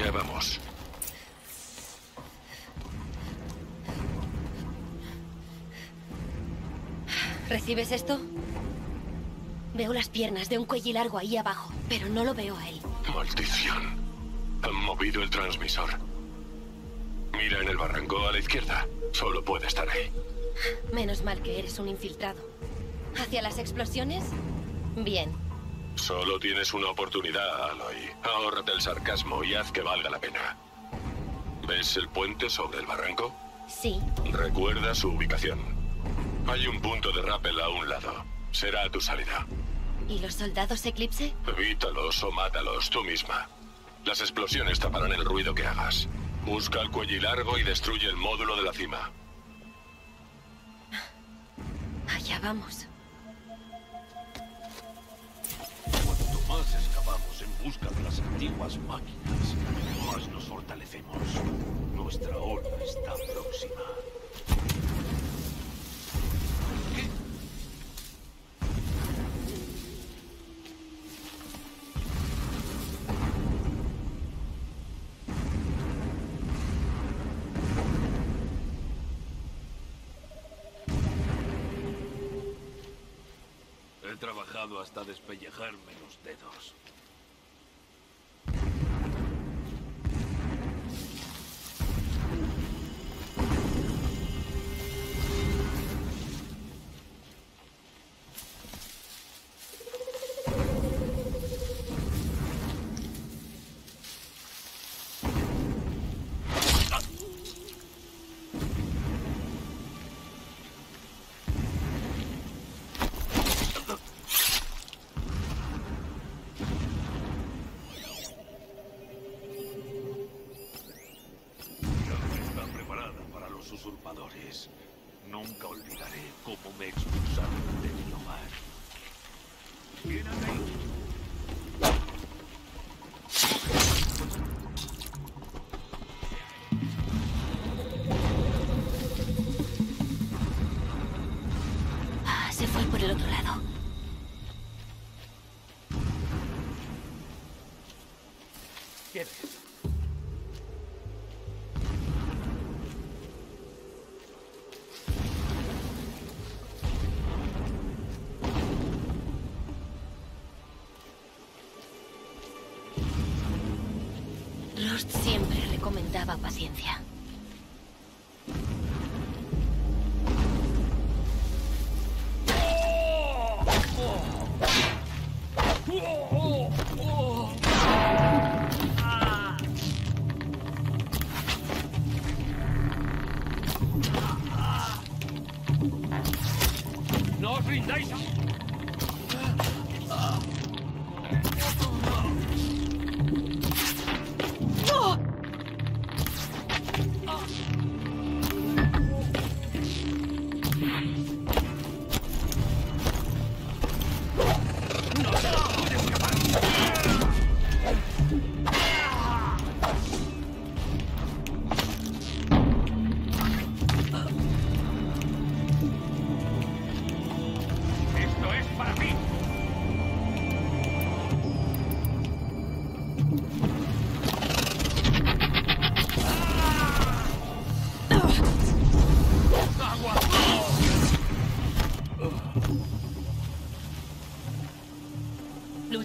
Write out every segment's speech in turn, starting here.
Allá vamos. ¿Recibes esto? Veo las piernas de un cuello largo ahí abajo, pero no lo veo a él. Maldición. Han movido el transmisor. Mira en el barranco a la izquierda. Solo puede estar ahí. Menos mal que eres un infiltrado. ¿Hacia las explosiones? Bien. Solo tienes una oportunidad, Aloy. Ahórrate el sarcasmo y haz que valga la pena. ¿Ves el puente sobre el barranco? Sí. Recuerda su ubicación. Hay un punto de rappel a un lado. Será tu salida. ¿Y los soldados Eclipse? Evítalos o mátalos tú misma. Las explosiones taparán el ruido que hagas. Busca el cuello largo y destruye el módulo de la cima. Allá vamos. Busca de las antiguas máquinas, más nos fortalecemos. Nuestra hora está próxima. He trabajado hasta despellejarme los dedos. Recomendaba paciencia.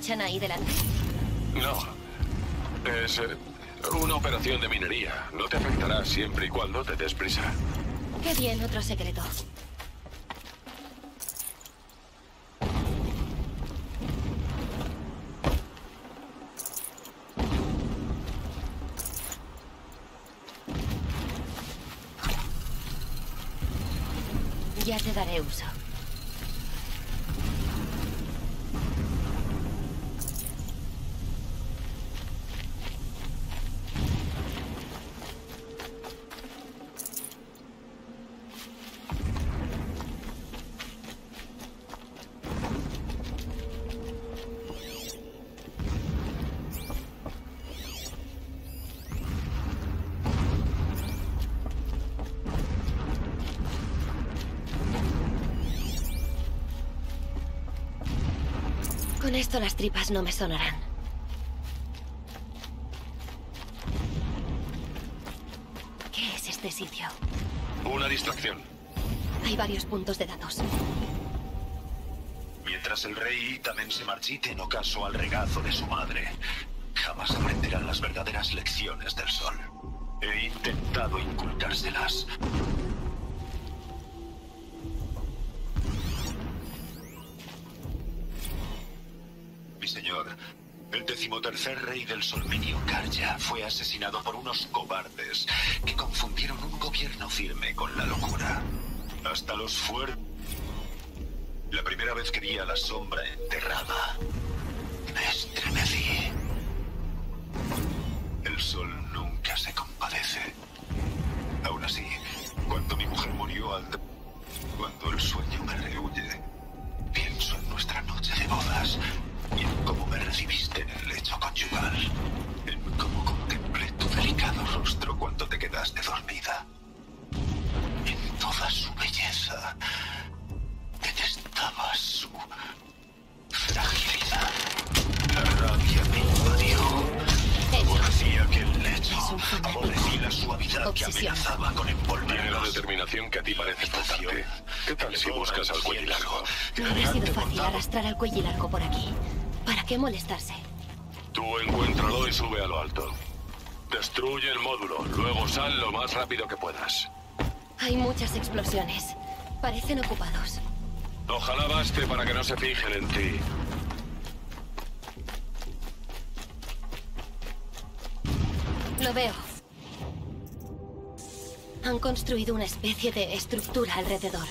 Luchan ahí delante. No. Es eh, una operación de minería. No te afectará siempre y cuando te des prisa. Qué bien, otro secreto. Las tripas no me sonarán. Hasta los fuertes. La primera vez que vi a la sombra al cuello largo por aquí. ¿Para qué molestarse? Tú encuéntralo y sube a lo alto. Destruye el módulo, luego sal lo más rápido que puedas. Hay muchas explosiones. Parecen ocupados. Ojalá baste para que no se fijen en ti. Lo veo. Han construido una especie de estructura alrededor.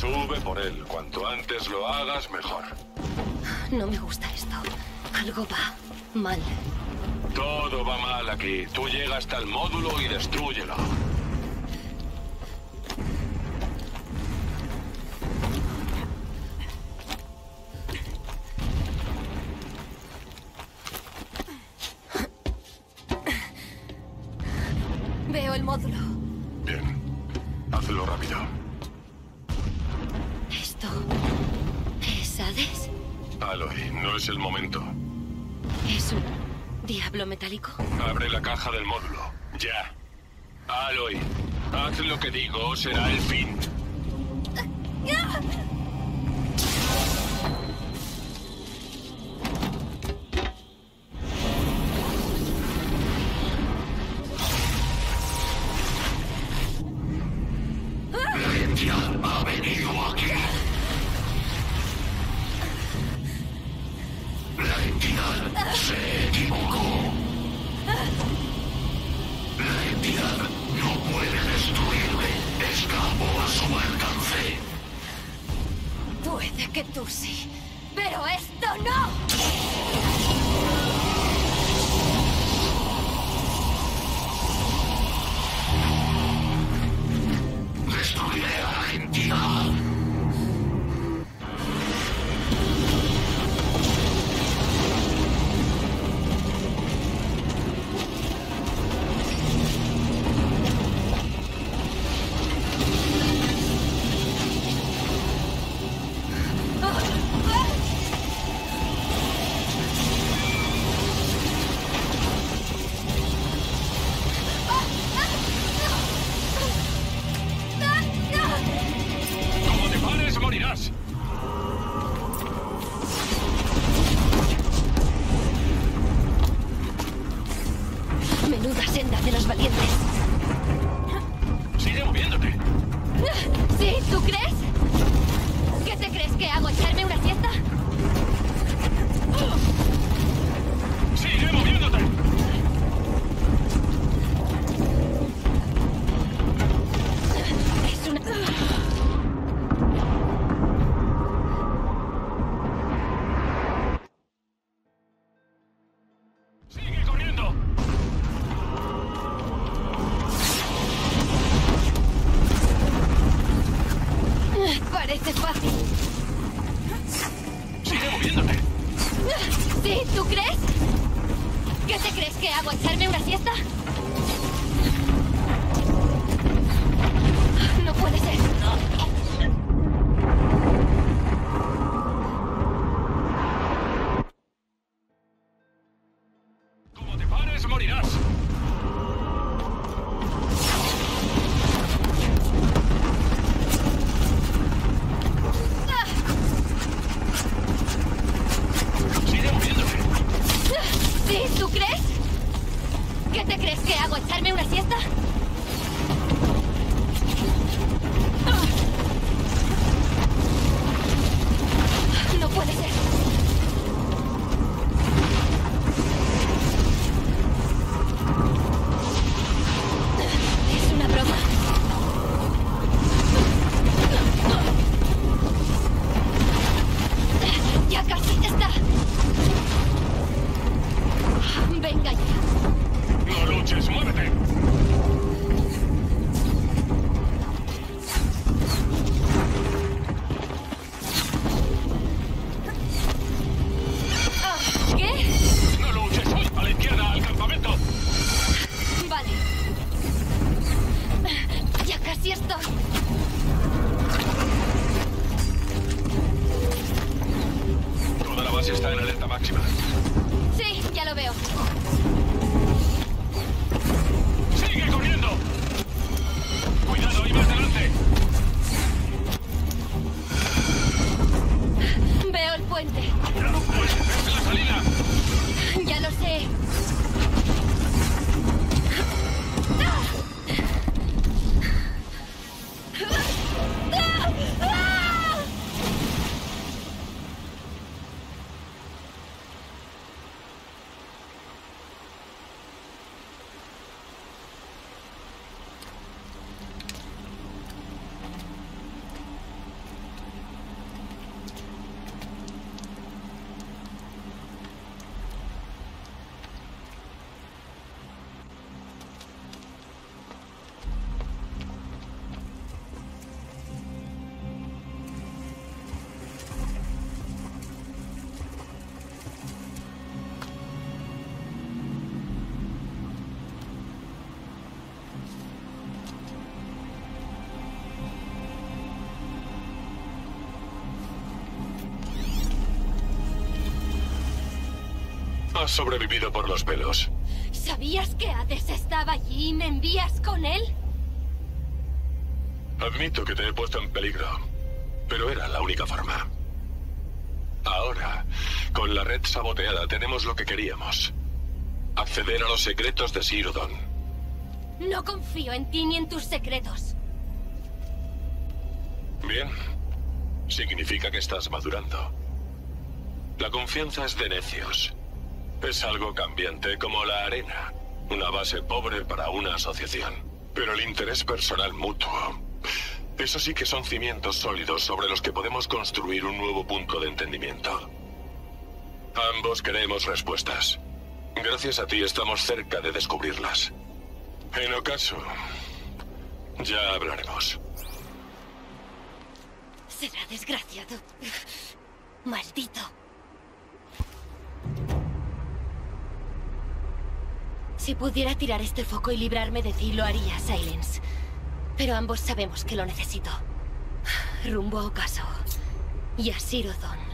Sube por él. Cuanto antes lo hagas, mejor. No me gusta esto. Algo va mal. Todo va mal aquí. Tú llega hasta el módulo y destrúyelo. Veo el módulo. El momento. ¿Es un diablo metálico? Abre la caja del módulo. Ya. Aloy, haz lo que digo o será el fin. Has sobrevivido por los pelos. ¿Sabías que Hades estaba allí y me envías con él? Admito que te he puesto en peligro, pero era la única forma. Ahora, con la red saboteada, tenemos lo que queríamos. Acceder a los secretos de Sirodon. No confío en ti ni en tus secretos. Bien. Significa que estás madurando. La confianza es de necios. Es algo cambiante como la arena. Una base pobre para una asociación. Pero el interés personal mutuo. Eso sí que son cimientos sólidos sobre los que podemos construir un nuevo punto de entendimiento. Ambos queremos respuestas. Gracias a ti estamos cerca de descubrirlas. En ocaso, ya hablaremos. Será desgraciado. Maldito. Si pudiera tirar este foco y librarme de ti, lo haría, Silence. Pero ambos sabemos que lo necesito. Rumbo a Ocaso. Y a Sirodon.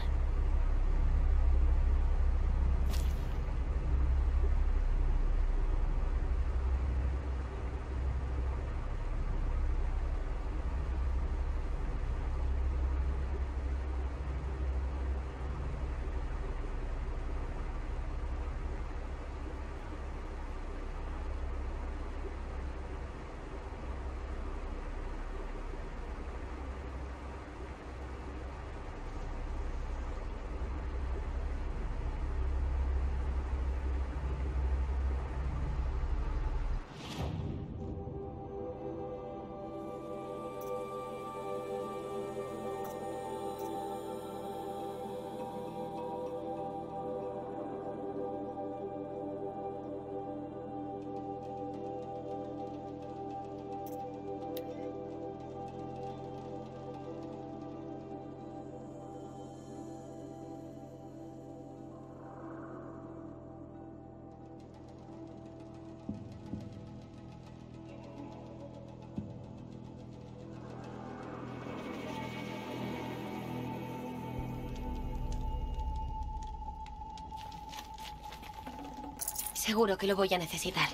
Seguro que lo voy a necesitar.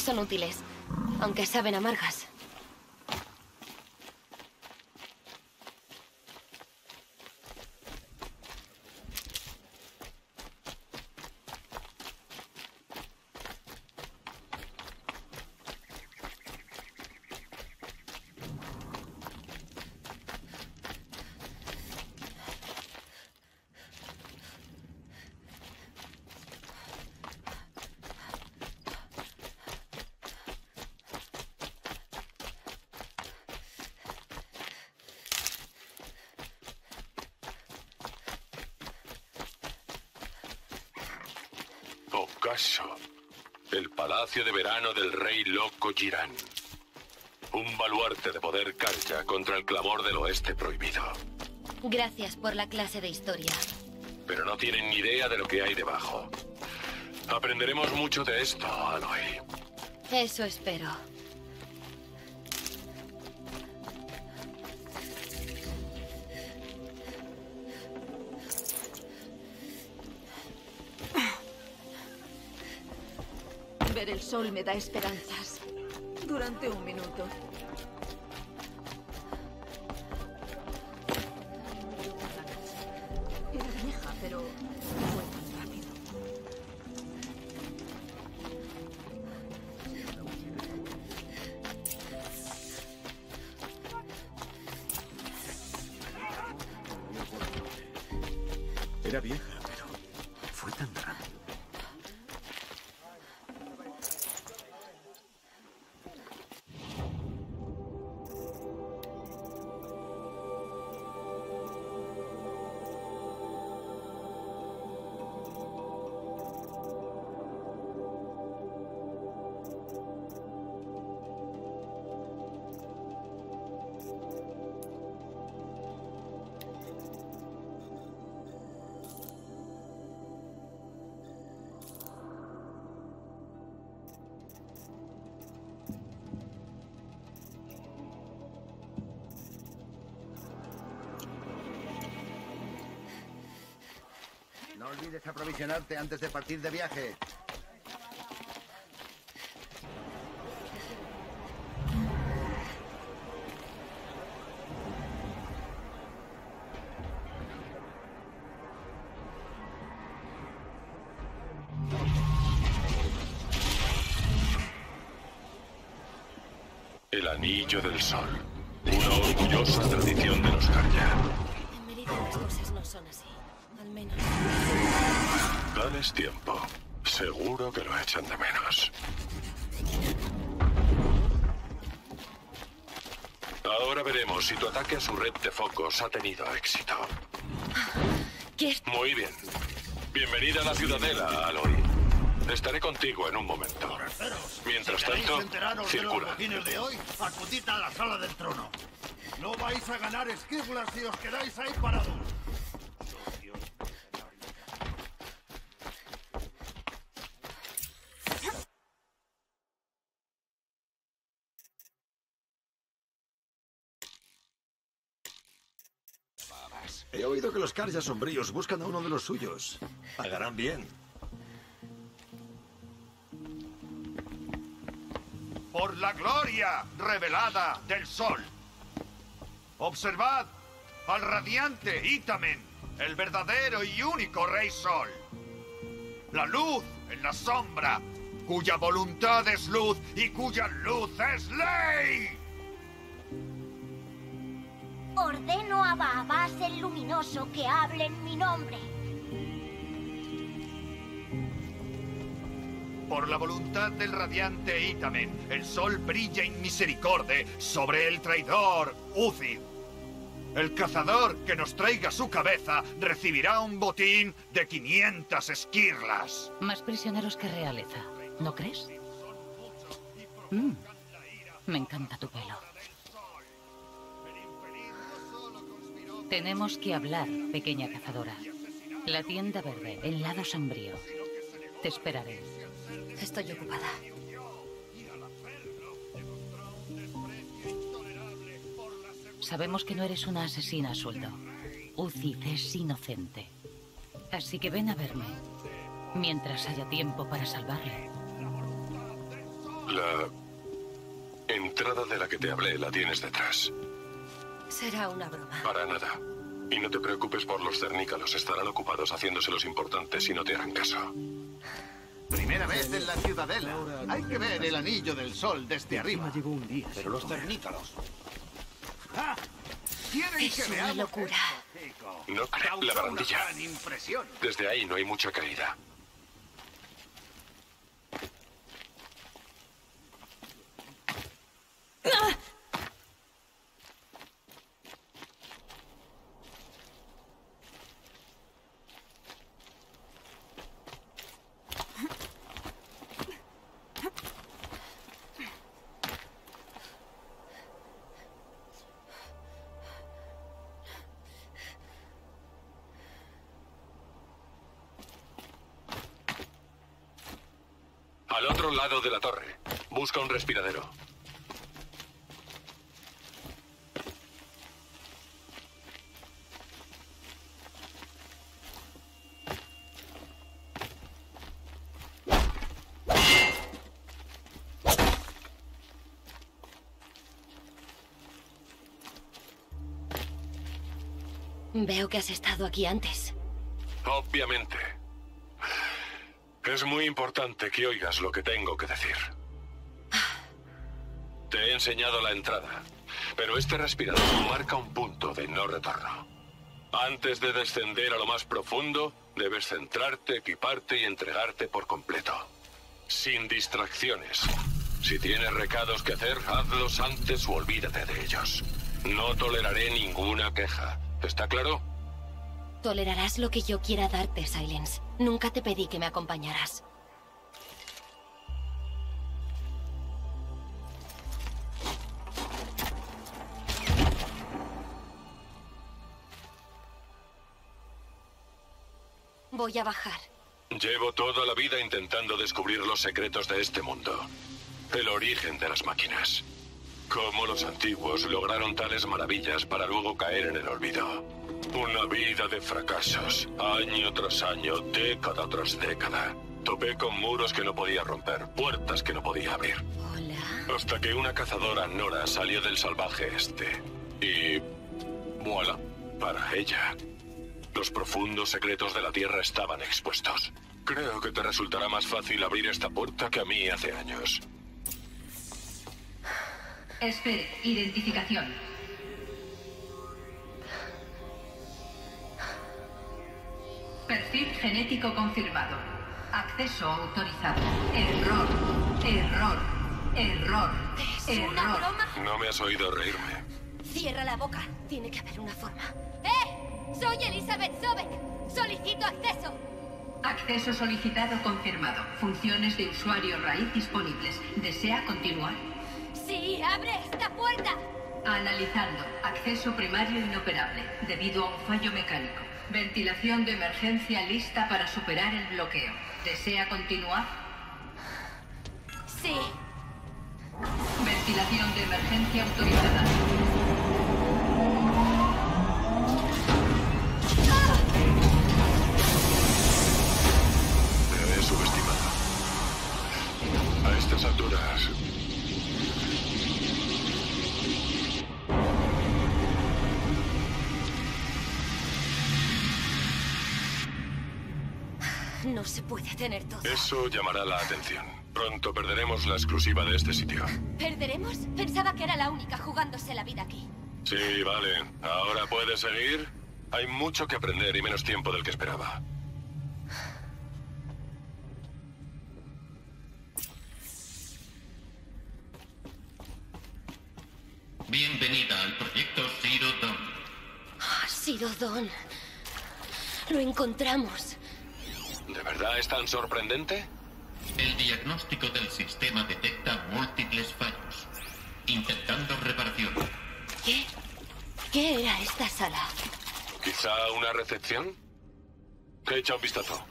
Son útiles, aunque saben amargas. Palacio de verano del rey loco Girán. Un baluarte de poder Karja contra el clamor del oeste prohibido. Gracias por la clase de historia. Pero no tienen ni idea de lo que hay debajo. Aprenderemos mucho de esto, Aloy. Eso espero. Sol me da esperanzas. Durante un minuto. Aprovisionarte antes de partir de viaje. El anillo del sol. Una orgullosa tradición de los Karja. En Meridian las cosas no son así. Dales tiempo. Seguro que lo echan de menos. Ahora veremos si tu ataque a su red de focos ha tenido éxito. Muy bien. Bienvenida a la ciudadela, Aloy. Estaré contigo en un momento. Mientras tanto, circula. de hoy, acudid a la sala del trono. No vais a ganar esquirlas si os quedáis ahí parados. He que los Karja sombríos buscan a uno de los suyos. Pagarán bien. Por la gloria revelada del sol. Observad al radiante Itamen, el verdadero y único rey sol. La luz en la sombra, cuya voluntad es luz y cuya luz es ley. Ordeno a Baabás el luminoso que hable en mi nombre. Por la voluntad del radiante Itamen, el sol brilla en misericordia sobre el traidor Uthid. El cazador que nos traiga su cabeza recibirá un botín de 500 esquirlas. Más prisioneros que realeza, ¿no crees? Mm, Me encanta tu pelo. Tenemos que hablar, pequeña cazadora. La tienda verde, el lado sombrío. Te esperaré. Estoy ocupada. Sabemos que no eres una asesina a sueldo. Ucid es inocente. Así que ven a verme. Mientras haya tiempo para salvarle. La entrada de la que te hablé la tienes detrás. Será una broma. Para nada. Y no te preocupes por los cernícalos. Estarán ocupados haciéndose los importantes y no te harán caso. Primera vez en la ciudadela. Hay que ver el anillo del sol desde arriba. Pero los cernícalos. Quieren Es que una locura. No creo. La barandilla. Desde ahí no hay mucha caída. Al otro lado de la torre. Busca un respiradero. Veo que has estado aquí antes. Obviamente. Es muy importante que oigas lo que tengo que decir. Te he enseñado la entrada, pero este respirador marca un punto de no retorno. Antes de descender a lo más profundo, debes centrarte, equiparte y entregarte por completo. Sin distracciones. Si tienes recados que hacer, hazlos antes o olvídate de ellos. No toleraré ninguna queja. ¿Está claro? Tolerarás lo que yo quiera darte, Silence. Nunca te pedí que me acompañaras. Voy a bajar. Llevo toda la vida intentando descubrir los secretos de este mundo. El origen de las máquinas. Cómo los antiguos lograron tales maravillas para luego caer en el olvido. Una vida de fracasos, año tras año, década tras década. Topé con muros que no podía romper, puertas que no podía abrir. Hola. Hasta que una cazadora, Nora, salió del salvaje este. Y... voilà, para ella. Los profundos secretos de la Tierra estaban expuestos. Creo que te resultará más fácil abrir esta puerta que a mí hace años. Espere, identificación. Perfil genético confirmado. Acceso autorizado. Error. Error. Error. ¿Es una Error. broma? No me has oído reírme. Cierra la boca. Tiene que haber una forma. ¡Eh! Soy Elizabeth Sobek. Solicito acceso. Acceso solicitado confirmado. Funciones de usuario raíz disponibles. ¿Desea continuar? Sí, abre esta puerta. Analizando. Acceso primario inoperable, debido a un fallo mecánico. Ventilación de emergencia lista para superar el bloqueo. ¿Desea continuar? Sí. Ventilación de emergencia autorizada. No se puede tener todo. Eso llamará la atención. Pronto perderemos la exclusiva de este sitio. ¿Perderemos? Pensaba que era la única jugándose la vida aquí. Sí, vale. ¿Ahora puedes seguir? Hay mucho que aprender y menos tiempo del que esperaba. Bienvenida al proyecto Zero Dawn. Sido Don. Lo encontramos. ¿De verdad es tan sorprendente? El diagnóstico del sistema detecta múltiples fallos. Intentando reparación. ¿Qué? ¿Qué era esta sala? ¿Quizá una recepción? Echa un vistazo.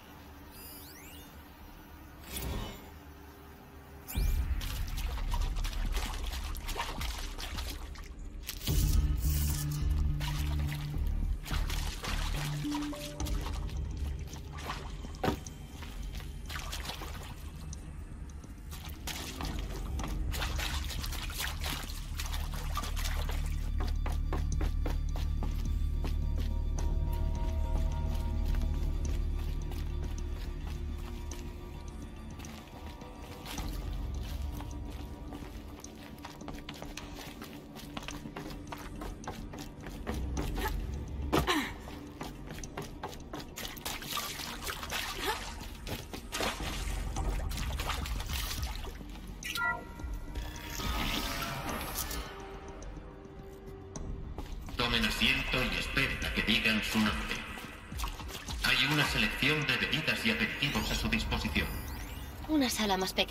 Más pequeña.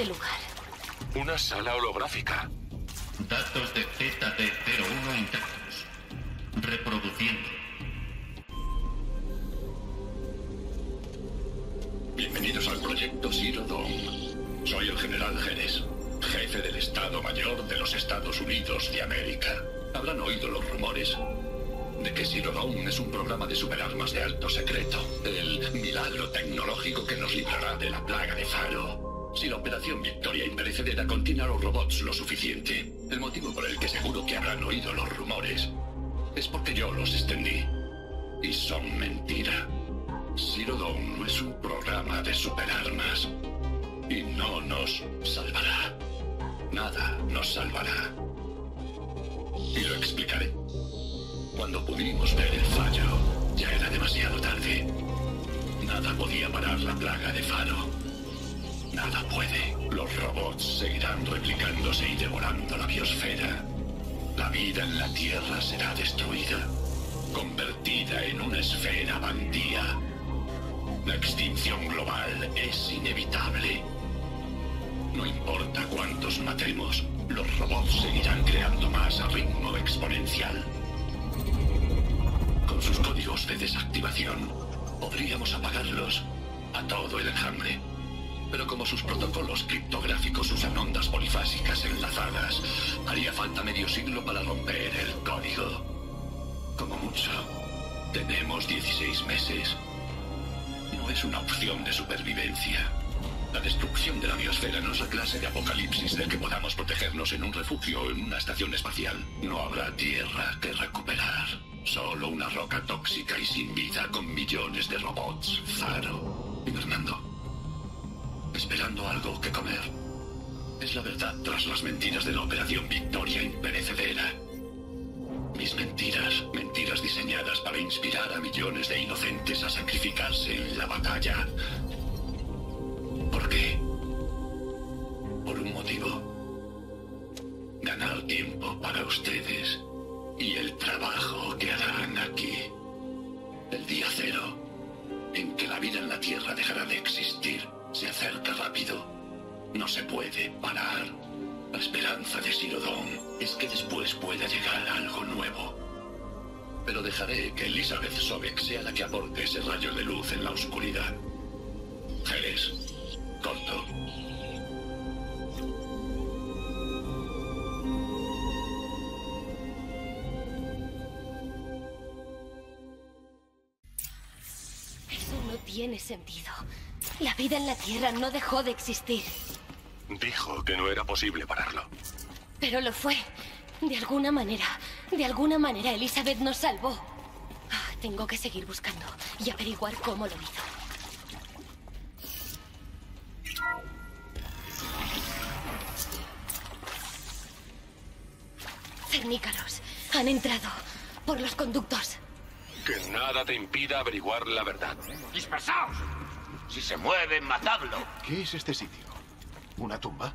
Este lugar? Una sala holográfica. Datos de ZD01 intactos. Reproduciendo. Bienvenidos al proyecto Zero Dawn. Soy el general Jerez, jefe del Estado Mayor de los Estados Unidos de América. Habrán oído los rumores de que Zero Dawn es un programa de superarmas de alto secreto. El milagro tecnológico que nos librará de la plaga de Faro. Si la operación Victoria Imperecedera contiene a los robots lo suficiente, el motivo por el que seguro que habrán oído los rumores es porque yo los extendí. Y son mentira. Zero Dawn no es un programa de superarmas. Y no nos salvará. Nada nos salvará. Y lo explicaré. Cuando pudimos ver el fallo, ya era demasiado tarde. Nada podía parar la plaga de Faro. Nada puede. Los robots seguirán replicándose y devorando la biosfera. La vida en la Tierra será destruida, convertida en una esfera vacía. La extinción global es inevitable. No importa cuántos matemos, los robots seguirán creando más a ritmo exponencial. Con sus códigos de desactivación, podríamos apagarlos a todo el enjambre. Pero como sus protocolos criptográficos usan ondas polifásicas enlazadas, haría falta medio siglo para romper el código. Como mucho, tenemos 16 meses. No es una opción de supervivencia. La destrucción de la biosfera no es la clase de apocalipsis del que podamos protegernos en un refugio o en una estación espacial. No habrá tierra que recuperar. Solo una roca tóxica y sin vida con millones de robots. Faro. Hibernando. Esperando algo que comer. Es la verdad tras las mentiras de la Operación Victoria Imperecedera. Mis mentiras, mentiras diseñadas para inspirar a millones de inocentes a sacrificarse en la batalla. ¿Por qué? Por un motivo. Ganar tiempo para ustedes y el trabajo que harán aquí. El día cero, en que la vida en la Tierra dejará de existir, se acerca rápido. No se puede parar. La esperanza de Sirodón es que después pueda llegar algo nuevo. Pero dejaré que Elizabeth Sobek sea la que aporte ese rayo de luz en la oscuridad. Jerez, corto. Eso no tiene sentido. La vida en la Tierra no dejó de existir. Dijo que no era posible pararlo. Pero lo fue. De alguna manera. De alguna manera Elizabeth nos salvó. Ah, Tengo que seguir buscando y averiguar cómo lo hizo. Cernícaros. Han entrado. Por los conductos. Que nada te impida averiguar la verdad. ¡Dispersaos! Si se mueven, matadlo. ¿Qué es este sitio? ¿Una tumba?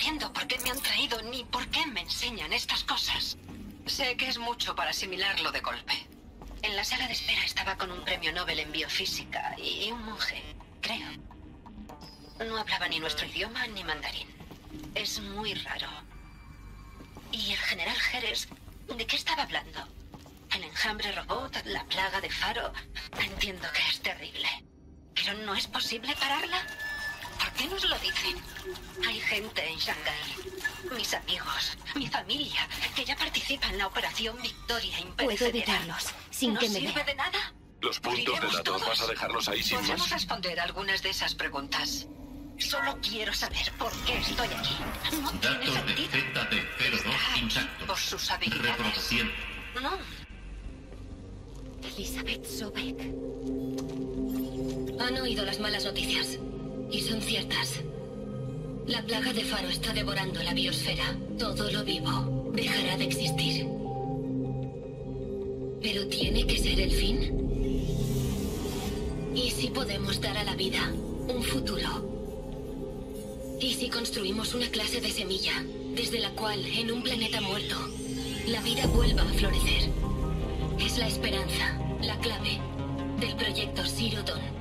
Entiendo por qué me han traído ni por qué me enseñan estas cosas. Sé que es mucho para asimilarlo de golpe. En la sala de espera estaba con un premio Nobel en biofísica y un monje, creo. No hablaba ni nuestro idioma ni mandarín. Es muy raro. ¿Y el general Jerez? ¿De qué estaba hablando? ¿El enjambre robot? ¿La plaga de Faro? Entiendo que es terrible. ¿Pero no es posible pararla? ¿Por qué nos lo dicen? Hay gente en Shanghái, mis amigos, mi familia, que ya participa en la operación Victoria Puedo Imperecedera. evitarlos sin ¿No que me sirve vean. de nada? Los puntos de datos, todos. ¿vas a dejarlos ahí sin Podemos más? responder algunas de esas preguntas. Solo quiero saber por qué estoy aquí. No Datos de sentido. Z de 02 intactos. Por sus habilidades. Reproduciendo. No, Elizabeth Sobek. Han oído las malas noticias. Y son ciertas. La plaga de Faro está devorando la biosfera. Todo lo vivo dejará de existir. Pero tiene que ser el fin. ¿Y si podemos dar a la vida un futuro? ¿Y si construimos una clase de semilla desde la cual, en un planeta muerto, la vida vuelva a florecer? Es la esperanza, la clave del proyecto Zero.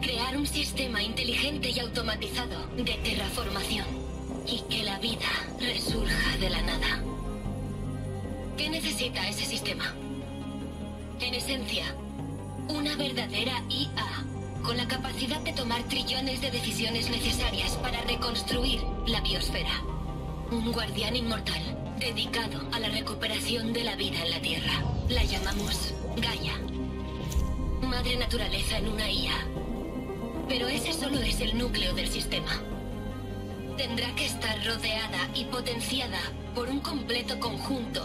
Crear un sistema inteligente y automatizado de terraformación y que la vida resurja de la nada. ¿Qué necesita ese sistema? En esencia, una verdadera IA con la capacidad de tomar trillones de decisiones necesarias para reconstruir la biosfera. Un guardián inmortal dedicado a la recuperación de la vida en la Tierra. La llamamos Gaia. Madre naturaleza en una IA. Pero ese solo es el núcleo del sistema. Tendrá que estar rodeada y potenciada por un completo conjunto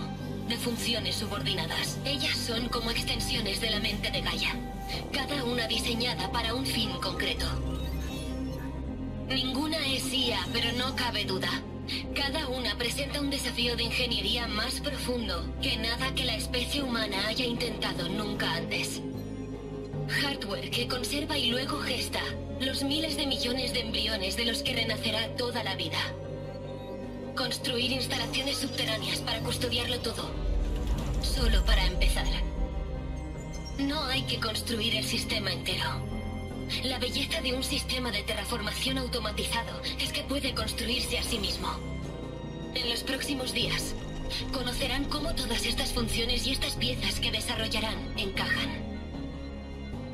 de funciones subordinadas. Ellas son como extensiones de la mente de Gaia, cada una diseñada para un fin concreto. Ninguna es IA, pero no cabe duda. Cada una presenta un desafío de ingeniería más profundo que nada que la especie humana haya intentado nunca antes. Hardware que conserva y luego gesta los miles de millones de embriones de los que renacerá toda la vida. Construir instalaciones subterráneas para custodiarlo todo. Solo para empezar. No hay que construir el sistema entero. La belleza de un sistema de terraformación automatizado es que puede construirse a sí mismo. En los próximos días, conocerán cómo todas estas funciones y estas piezas que desarrollarán encajan.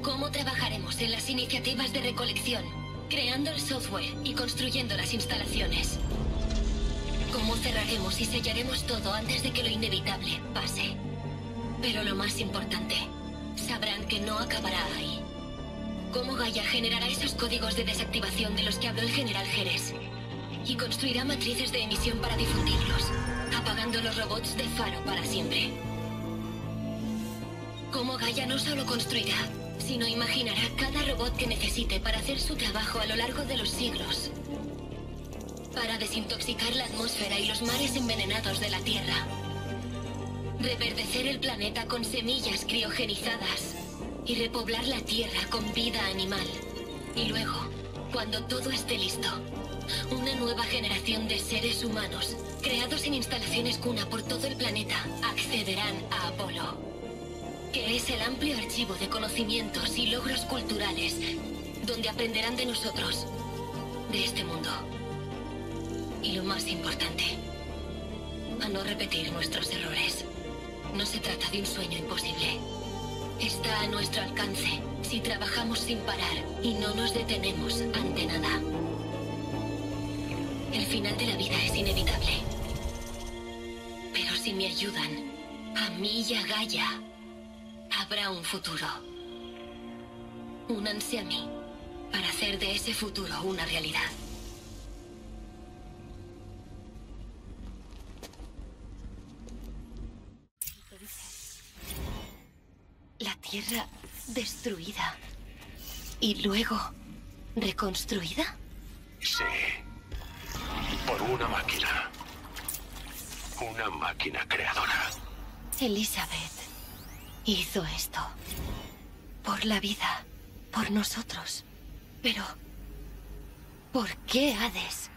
Cómo trabajaremos en las iniciativas de recolección, creando el software y construyendo las instalaciones. Cómo cerraremos y sellaremos todo antes de que lo inevitable pase. Pero lo más importante, sabrán que no acabará ahí. Cómo Gaia generará esos códigos de desactivación de los que habló el general Jerez. Y construirá matrices de emisión para difundirlos, apagando los robots de Faro para siempre. Cómo Gaia no solo construirá, sino imaginará cada robot que necesite para hacer su trabajo a lo largo de los siglos. Para desintoxicar la atmósfera y los mares envenenados de la Tierra. Reverdecer el planeta con semillas criogenizadas y repoblar la Tierra con vida animal. Y luego, cuando todo esté listo, una nueva generación de seres humanos, creados en instalaciones cuna por todo el planeta, accederán a Apolo, que es el amplio archivo de conocimientos y logros culturales donde aprenderán de nosotros, de este mundo. Y lo más importante, a no repetir nuestros errores. No se trata de un sueño imposible. Está a nuestro alcance si trabajamos sin parar y no nos detenemos ante nada. El final de la vida es inevitable. Pero si me ayudan, a mí y a Gaia, habrá un futuro. Únanse a mí para hacer de ese futuro una realidad. La Tierra destruida. ¿Y luego reconstruida? Sí. Por una máquina. Una máquina creadora. Elizabeth hizo esto. Por la vida. Por nosotros. Pero... ¿Por qué Hades?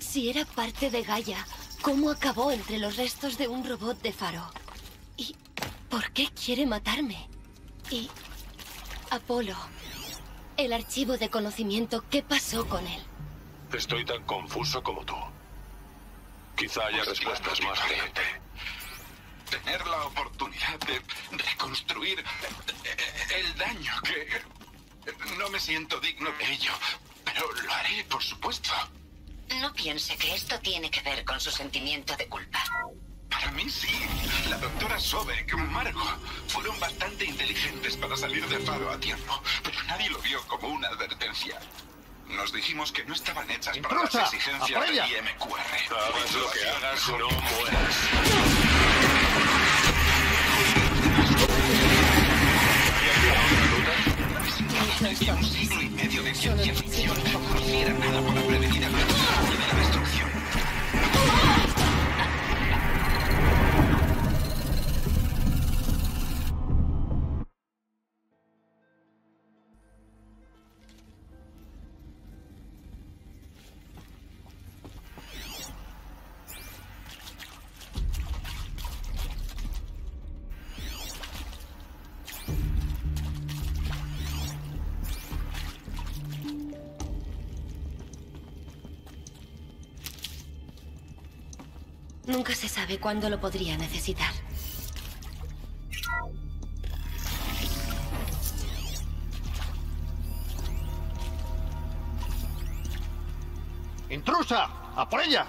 Si era parte de Gaia, ¿cómo acabó entre los restos de un robot de Faro? ¿Y por qué quiere matarme? Y... Apolo. El archivo de conocimiento, ¿qué pasó con él? Estoy tan confuso como tú. Quizá haya respuestas más adelante. Tener la oportunidad de reconstruir el daño que... No me siento digno de ello, pero lo haré, por supuesto. No piense que esto tiene que ver con su sentimiento de culpa. Para mí sí. La doctora Sobek, Margo, fueron bastante inteligentes para salir de Faro a tiempo, pero nadie lo vio como una advertencia. Nos dijimos que no estaban hechas para las exigencias ¡A por del! IMQR. Hagas lo que hagas, no mueras. Y un siglo y medio de ciencia ficción no hiciera nada para prevenir Nunca se sabe cuándo lo podría necesitar. ¡Intrusa! ¡A por ella!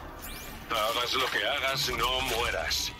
Hagas lo que hagas, no mueras.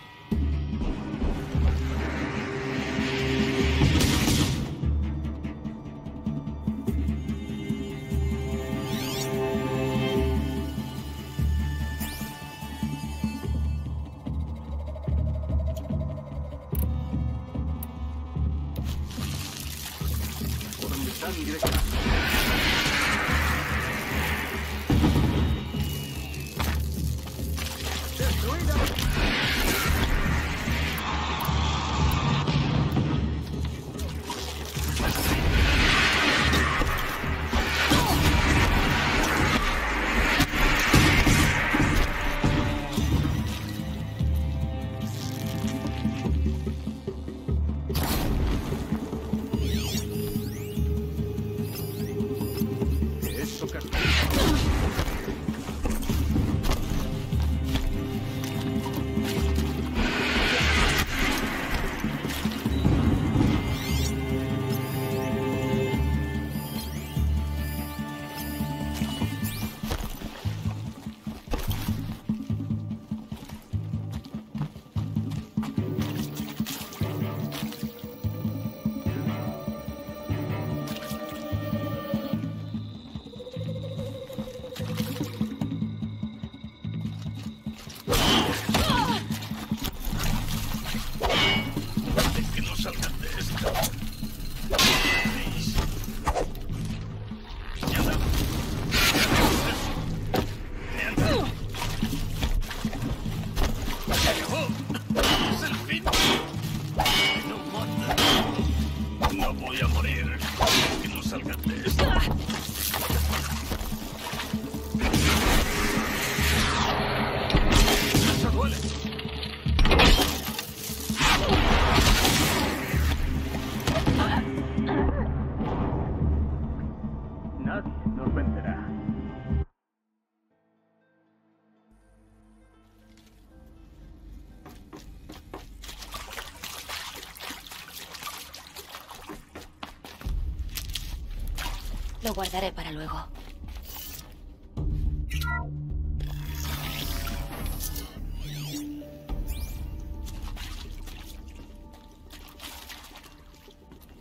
Guardaré para luego.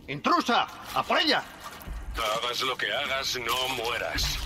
¡Intrusa! ¡A por ella! Hagas lo que hagas, no mueras.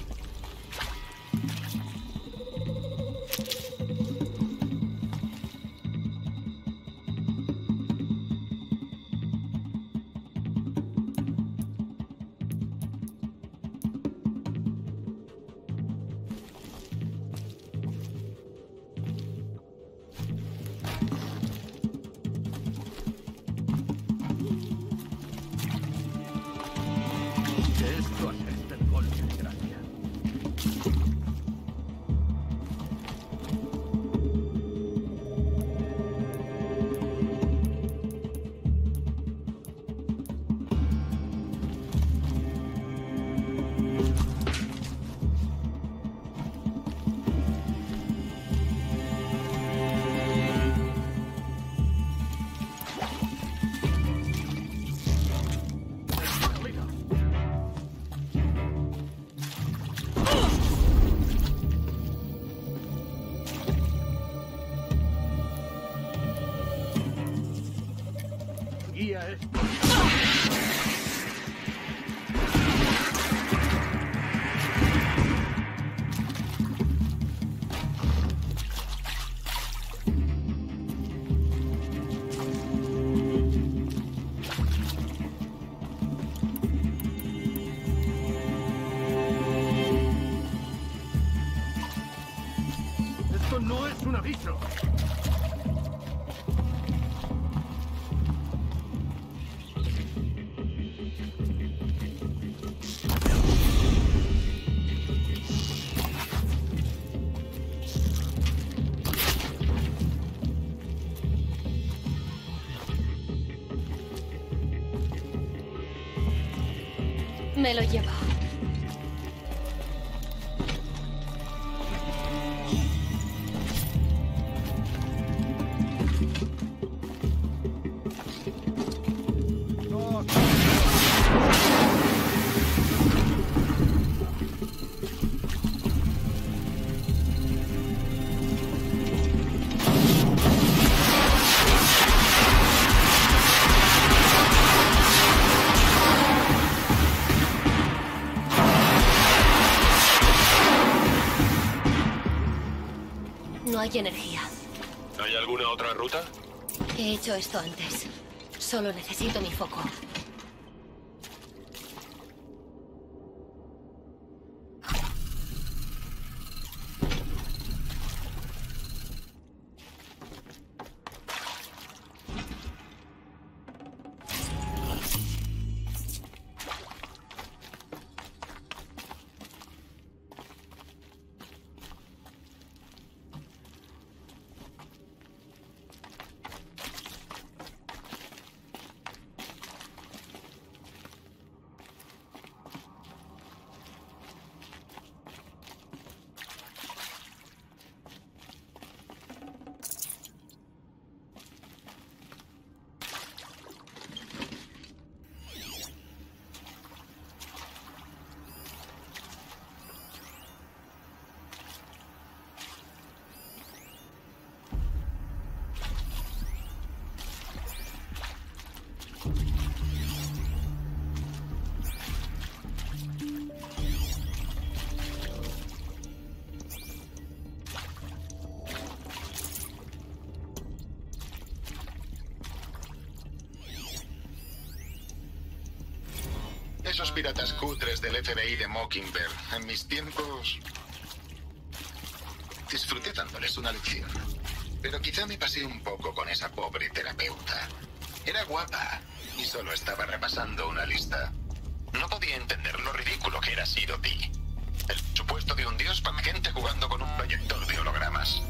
Me lo llevo. Hay energía. ¿Hay alguna otra ruta? He hecho esto antes. Solo necesito mi foco. Piratas cutres del FBI de Mockingbird, en mis tiempos... Disfruté dándoles una lección. Pero quizá me pasé un poco con esa pobre terapeuta. Era guapa y solo estaba repasando una lista. No podía entender lo ridículo que era sido ti. El supuesto de un dios para gente jugando con un proyector de hologramas.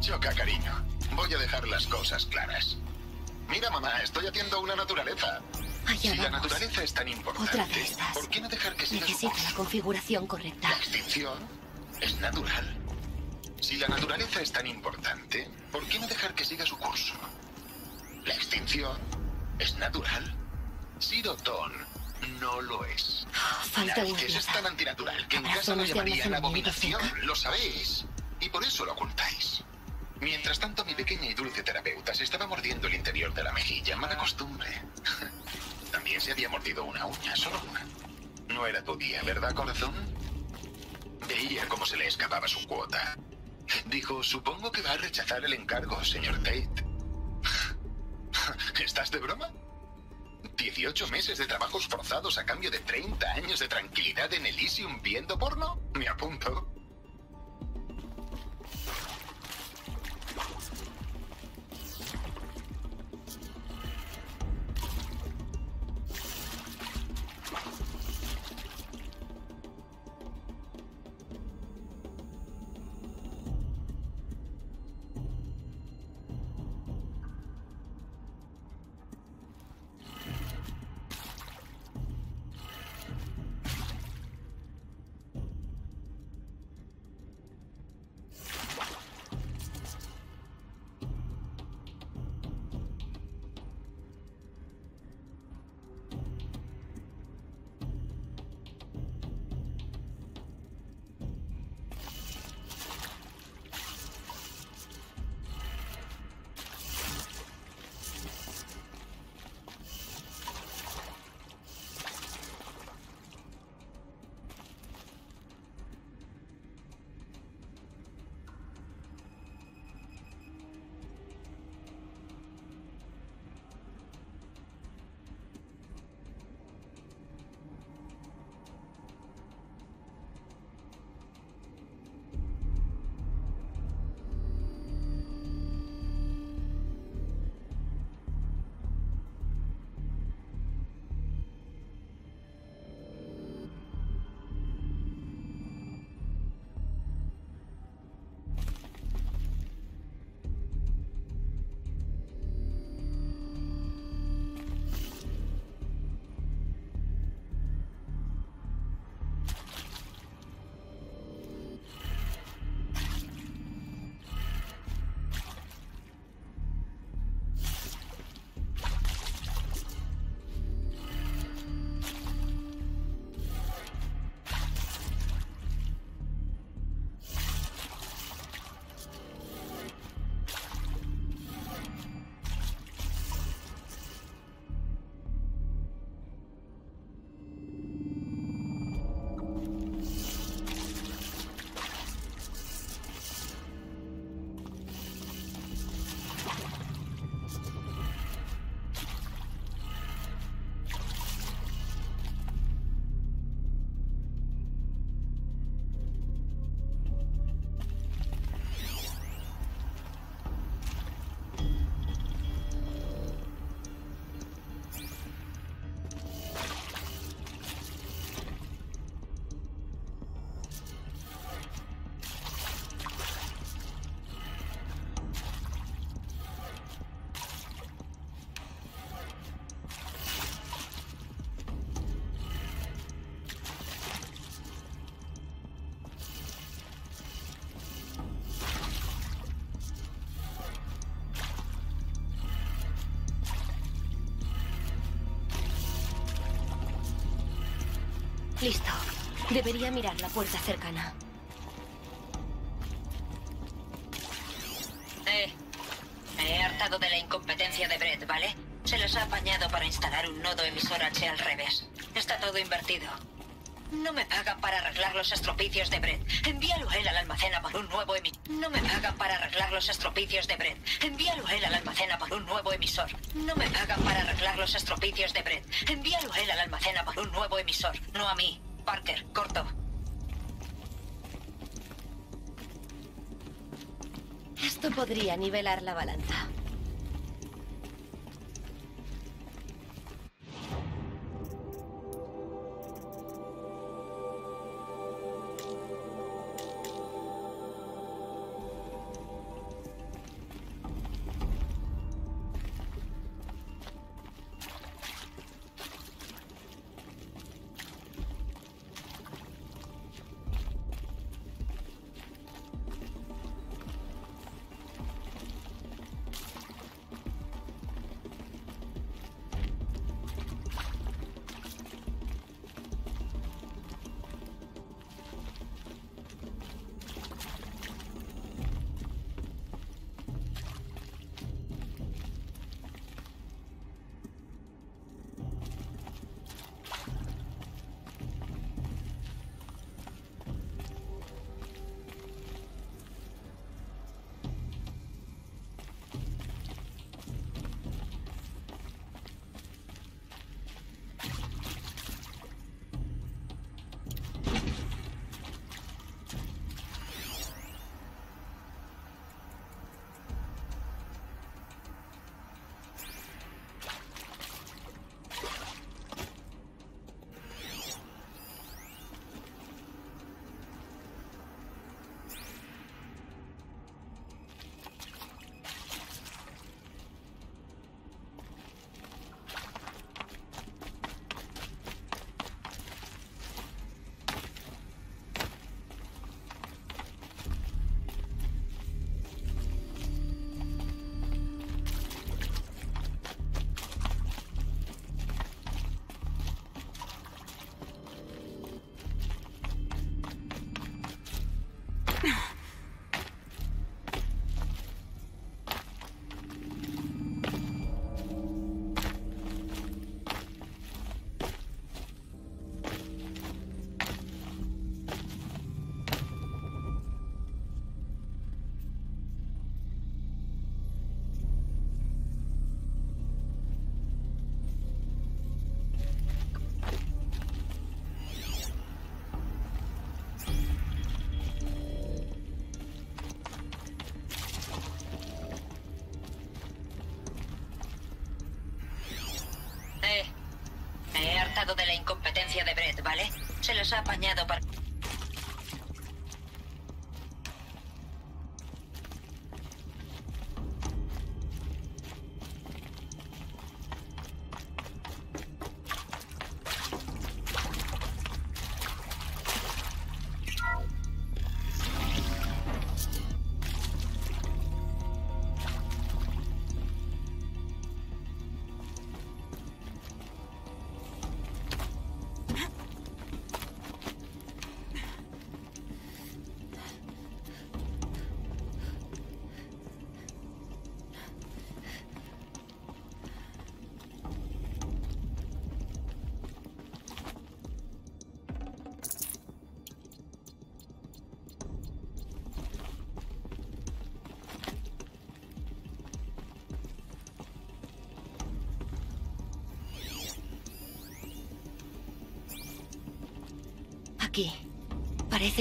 Choca, cariño. Voy a dejar las cosas claras. Mira, mamá, estoy haciendo una naturaleza. Allá si la vamos. naturaleza es tan importante, Otra de estas. ¿por qué no dejar que siga su Necesito curso? la configuración correcta. La extinción es natural. Si la naturaleza es tan importante, ¿por qué no dejar que siga su curso? La extinción es natural. Sidotón no lo es. Falta La es tan antinatural que en ¿Habrá casa lo llamarían almacenamiento abominación. Lo sabéis. Y por eso lo ocultáis. Mientras tanto, mi pequeña y dulce terapeuta se estaba mordiendo el interior de la mejilla. Mala costumbre. También se había mordido una uña, solo una. No era tu día, ¿verdad, corazón? Veía cómo se le escapaba su cuota. Dijo, supongo que va a rechazar el encargo, señor Tate. ¿Estás de broma? 18 meses de trabajos forzados a cambio de 30 años de tranquilidad en Elysium viendo porno? Me apunto. Listo. Debería mirar la puerta cercana. Eh, me he hartado de la incompetencia de Brett, ¿vale? Se les ha apañado para instalar un nodo emisor H al revés. Está todo invertido. No me pagan para arreglar los estropicios de Brett. Envíalo él al almacén a por un nuevo emisor. No me pagan para arreglar los estropicios de Brett. Envíalo él al almacén a por un nuevo emisor. No me pagan para arreglar los estropicios de Brett. Envíalo él al almacén a por un nuevo emisor. No a mí. Parker, corto. Esto podría nivelar la balanza. De la incompetencia de Brett, ¿vale? Se les ha apañado para...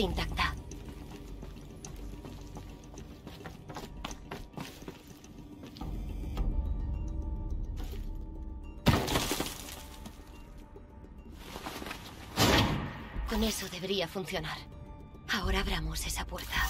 Intacta. Con eso debería funcionar. Ahora abramos esa puerta.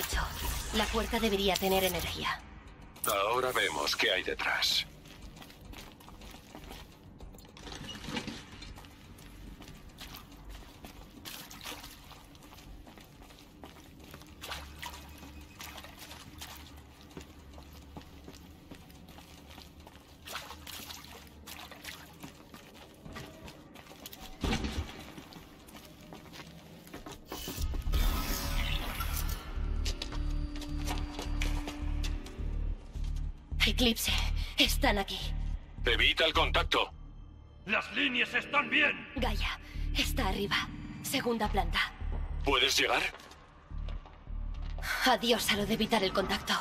Hecho. La puerta debería tener energía. Ahora vemos qué hay detrás. Líneas están bien. Gaia, está arriba. Segunda planta. ¿Puedes llegar? Adiós a lo de evitar el contacto.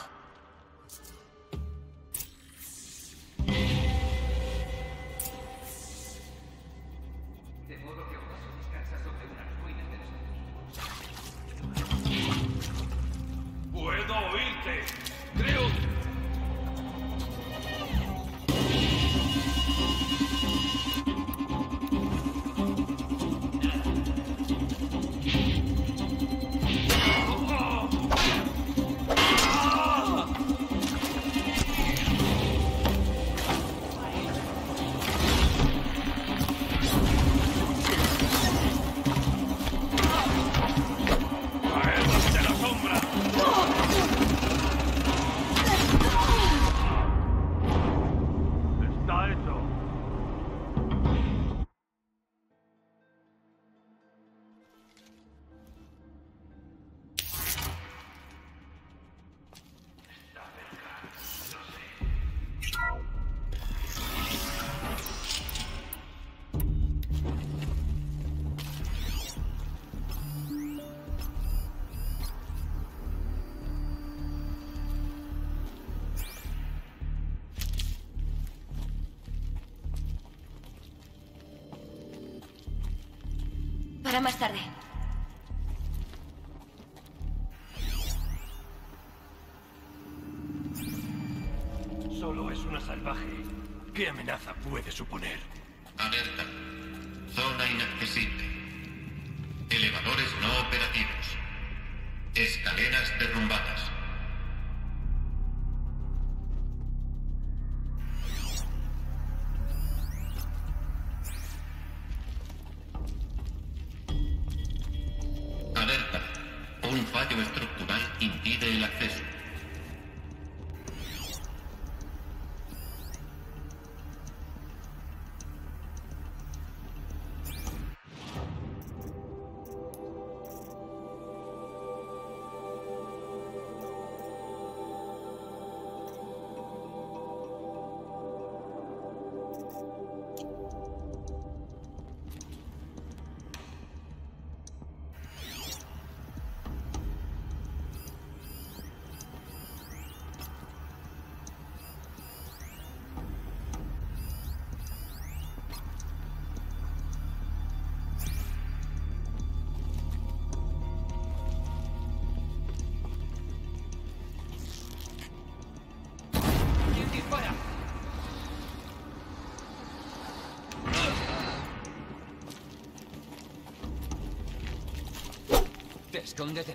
¿Te escondes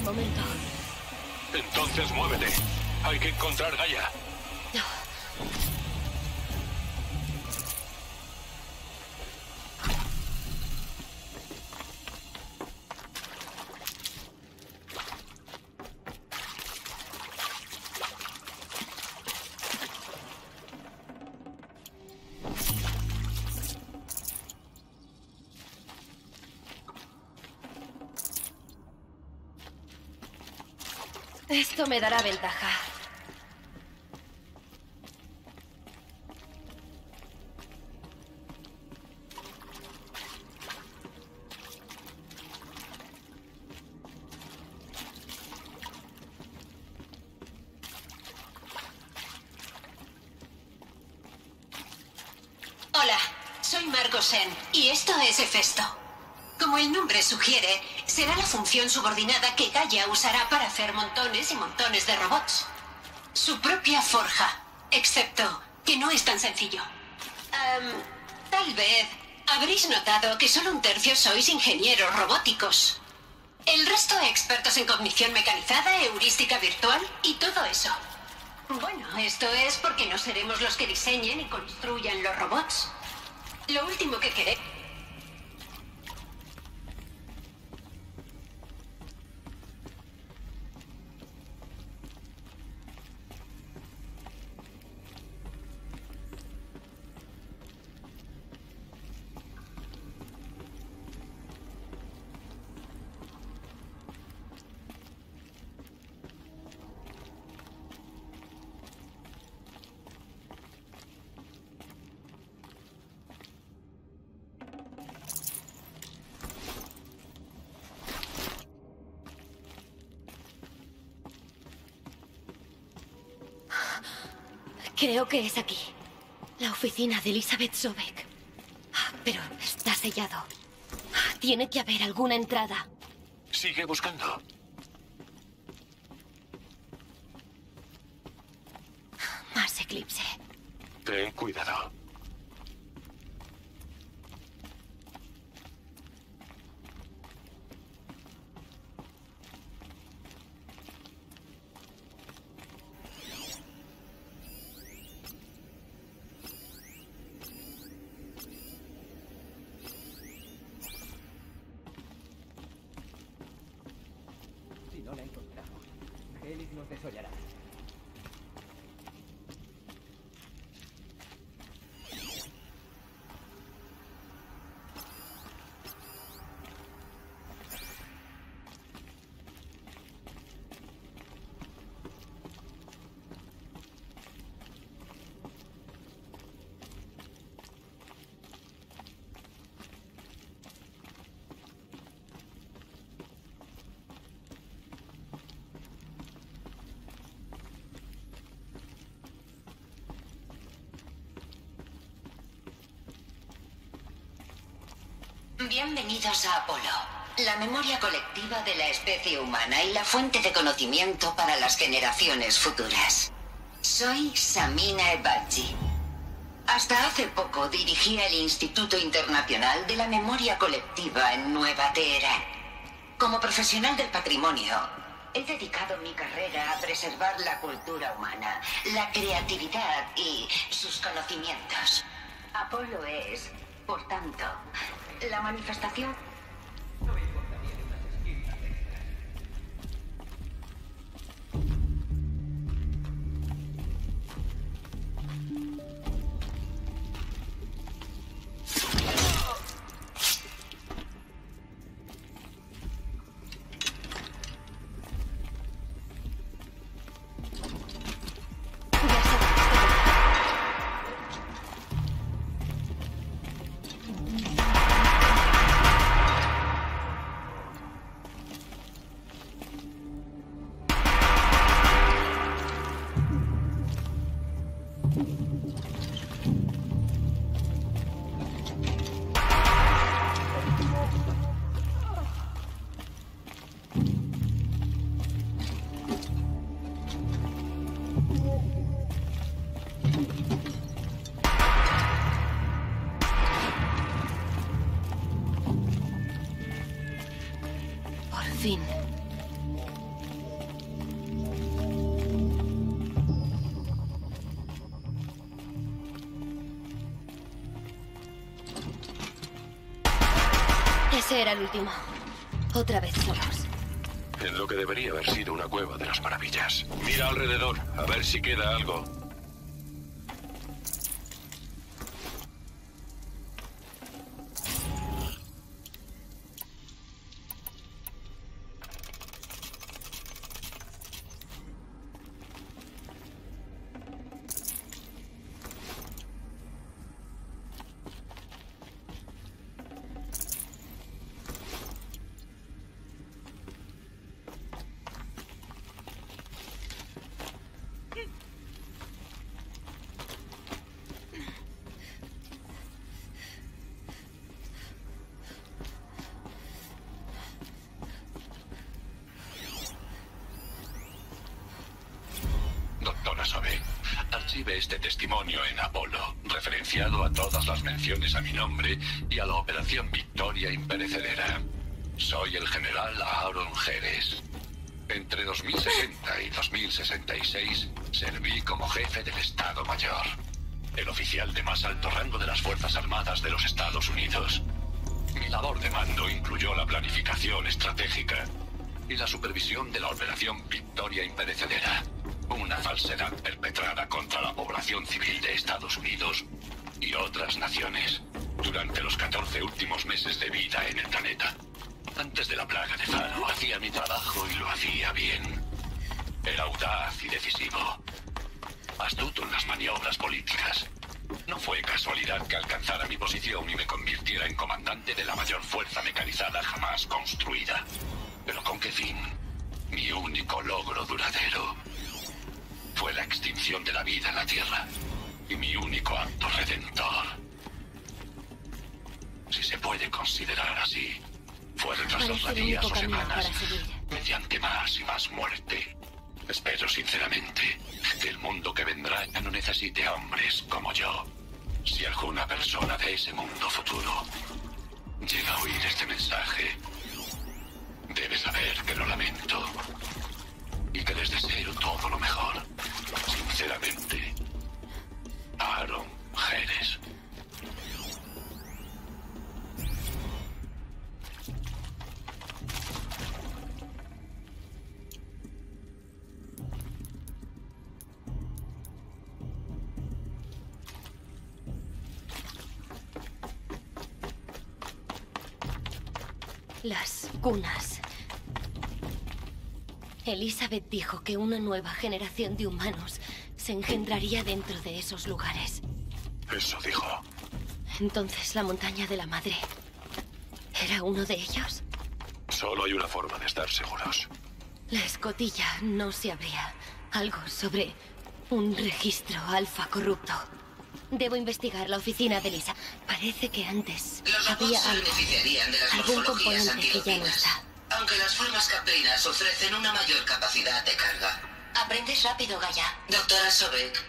de momento. Me dará ventaja. Hola, soy Margot Sen y esto es Hefesto. Como el nombre sugiere, será la función subordinada que Gaia usará para hacer montones y montones de robots. Su propia forja, excepto que no es tan sencillo. Am, tal vez habréis notado que solo un tercio sois ingenieros robóticos. El resto expertos en cognición mecanizada, heurística virtual y todo eso. Bueno, esto es porque no seremos los que diseñen y construyan los robots. Lo último que queremos... Creo que es aquí. La oficina de Elizabeth Sobek. Ah, Pero está sellado. Ah, Tiene que haber alguna entrada. Sigue buscando. Más eclipse. Ten cuidado. Si no la encontramos, Helix nos desollará. Bienvenidos a Apolo, la memoria colectiva de la especie humana y la fuente de conocimiento para las generaciones futuras. Soy Samina Ebachi. Hasta hace poco dirigía el Instituto Internacional de la Memoria Colectiva en Nueva Teherán. Como profesional del patrimonio, he dedicado mi carrera a preservar la cultura humana, la creatividad y sus conocimientos. Apolo es, por tanto, la manifestación El último. Otra vez solos. En lo que debería haber sido una cueva de las maravillas. Mira alrededor, a ver si queda algo. Testimonio en Apolo, referenciado a todas las menciones a mi nombre y a la Operación Victoria Imperecedera. Soy el general Aaron Jerez. Entre 2060 y 2066 serví como jefe del Estado Mayor, el oficial de más alto rango de las Fuerzas Armadas de los Estados Unidos. Mi labor de mando incluyó la planificación estratégica y la supervisión de la Operación Victoria Imperecedera, una falsedad perpetrada contra la población civil de Estados Unidos y otras naciones durante los 14 últimos meses de vida en el planeta. Antes de la plaga de Faro hacía mi trabajo y lo hacía bien. Era audaz y decisivo. Astuto en las maniobras políticas. No fue casualidad que alcanzara mi posición y me convirtiera en comandante de la mayor fuerza mecanizada jamás construida. Pero ¿con qué fin? Mi único logro duradero extinción de la vida en la Tierra y mi único acto redentor. Si se puede considerar así, fue retrasar Parece el días o semanas mediante más y más muerte. Espero sinceramente que el mundo que vendrá ya no necesite a hombres como yo. Si alguna persona de ese mundo futuro llega a oír este mensaje, debe saber que lo lamento y que les deseo todo lo mejor. Sinceramente, Aaron Jerez. Las cunas. Elizabeth dijo que una nueva generación de humanos se engendraría dentro de esos lugares. Eso dijo. Entonces la montaña de la madre era uno de ellos. Solo hay una forma de estar seguros. La escotilla no se abría. Algo sobre un registro alfa corrupto. Debo investigar la oficina de Lisa. Parece que antes Los había algo, beneficiarían de las algún componente que ya no está. aunque las formas caprinas ofrecen una mayor capacidad de carga. Aprendes rápido, Gaia. Doctora Sobek,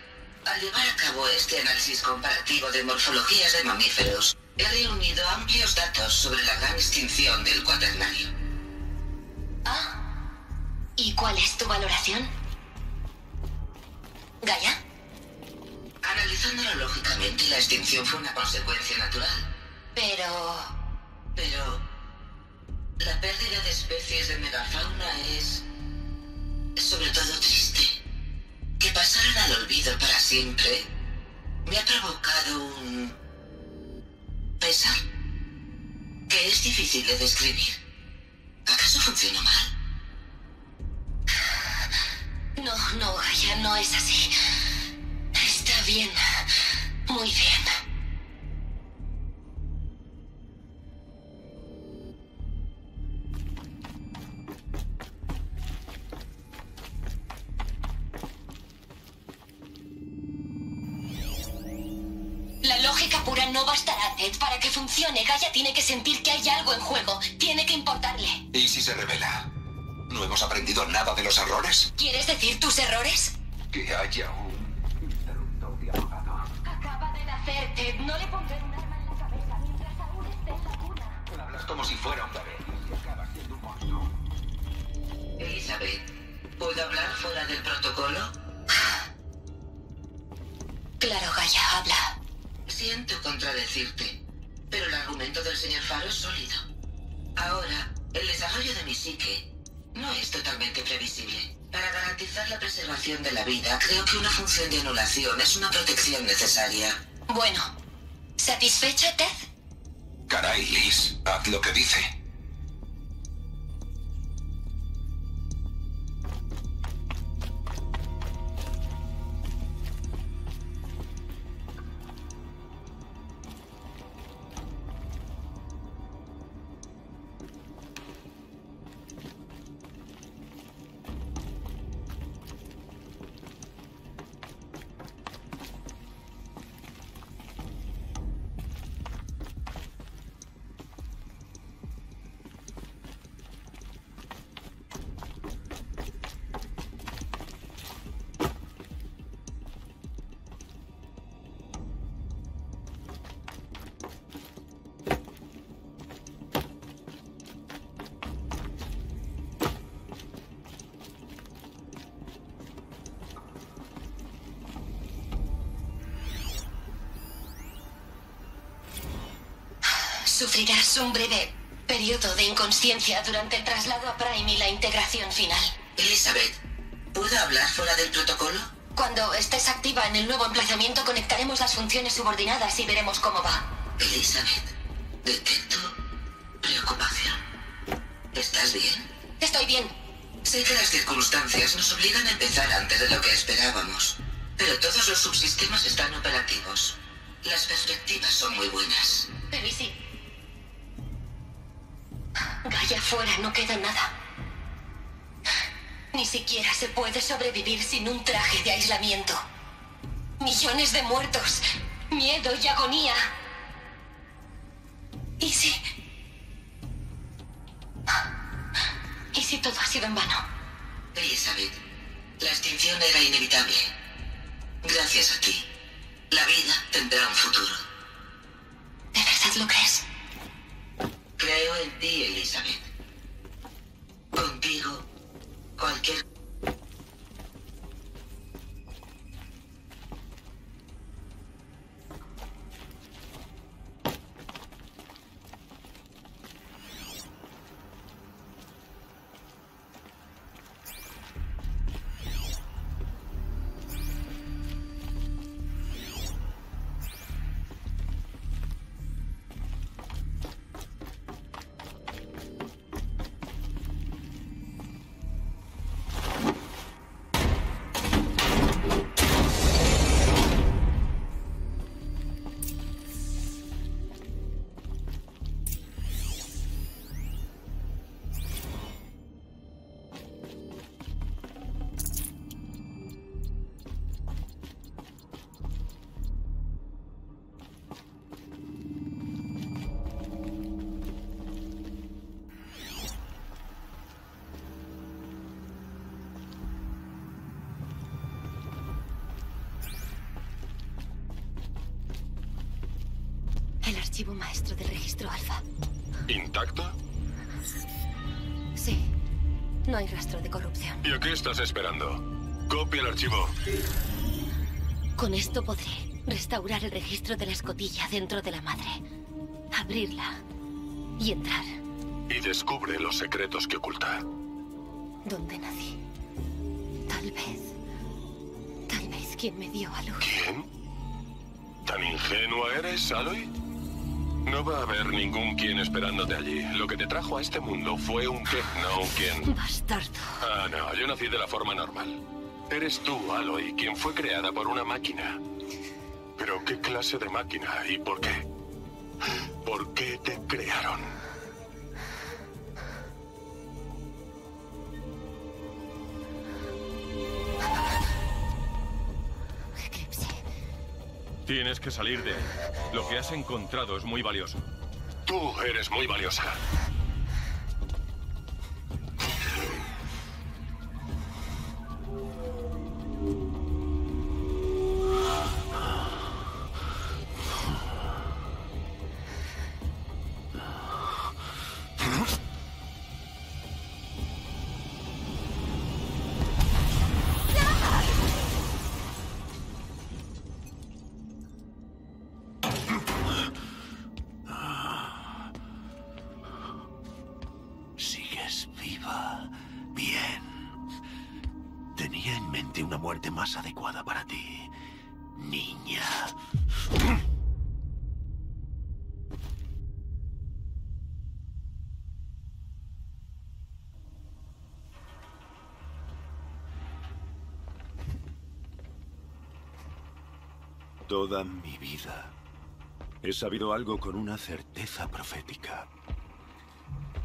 al llevar a cabo este análisis comparativo de morfologías de mamíferos, he reunido amplios datos sobre la gran extinción del cuaternario. Ah. ¿Y cuál es tu valoración? Gaia. Analizándolo lógicamente, la extinción fue una consecuencia natural. Pero... Pero... La pérdida de especies de megafauna es... sobre todo triste. Que pasaran al olvido para siempre me ha provocado un... pesar que es difícil de describir. ¿Acaso funcionó mal? No, no, Gaia, no es así. Está bien. Muy bien. En juego. Tiene que importarle. ¿Y si se revela? ¿No hemos aprendido nada de los errores? ¿Quieres decir tus errores? Que haya un interruptor de abogado. Acaba de nacer, Ted. No le pondré un arma en la cabeza mientras aún esté en la cuna. Hablas como si fuera un bebé y acabas siendo un monstruo. Elizabeth, ¿puedo hablar fuera del protocolo? Claro, Gaia, habla. Siento contradecirte, pero el argumento del señor Faro es sólido. Ahora, el desarrollo de mi psique no es totalmente previsible. Para garantizar la preservación de la vida, creo que una función de anulación es una protección necesaria. Bueno, ¿satisfecha, Ted? Caray, Liz, haz lo que dice. Sufrirás un breve periodo de inconsciencia durante el traslado a Prime y la integración final. Elizabeth, ¿puedo hablar fuera del protocolo? Cuando estés activa en el nuevo emplazamiento, conectaremos las funciones subordinadas y veremos cómo va. Elizabeth, detecto preocupación. ¿Estás bien? Estoy bien. Sé que las circunstancias nos obligan a empezar antes de lo que esperábamos, pero todos los subsistemas están operativos. Las perspectivas son muy buenas. Pero ¿y si? No queda nada. Ni siquiera se puede sobrevivir sin un traje de aislamiento. Millones de muertos, miedo y agonía. No hay rastro de corrupción. ¿Y a qué estás esperando? Copia el archivo. Con esto podré restaurar el registro de la escotilla dentro de la madre. Abrirla y entrar Y descubre los secretos que oculta. donde nací. Tal vez. Tal vez quien me dio a luz. ¿Quién? ¿Tan ingenua eres, Aloy? No va a haber ningún quien esperándote allí. Lo que te trajo a este mundo fue un qué, no un quién. Bastardo. Ah, no, yo nací de la forma normal. Eres tú, Aloy, quien fue creada por una máquina. Pero ¿qué clase de máquina y por qué? ¿Por qué te crearon? Tienes que salir de ahí. Lo que has encontrado es muy valioso. Tú eres muy valiosa. Toda mi vida he sabido algo con una certeza profética.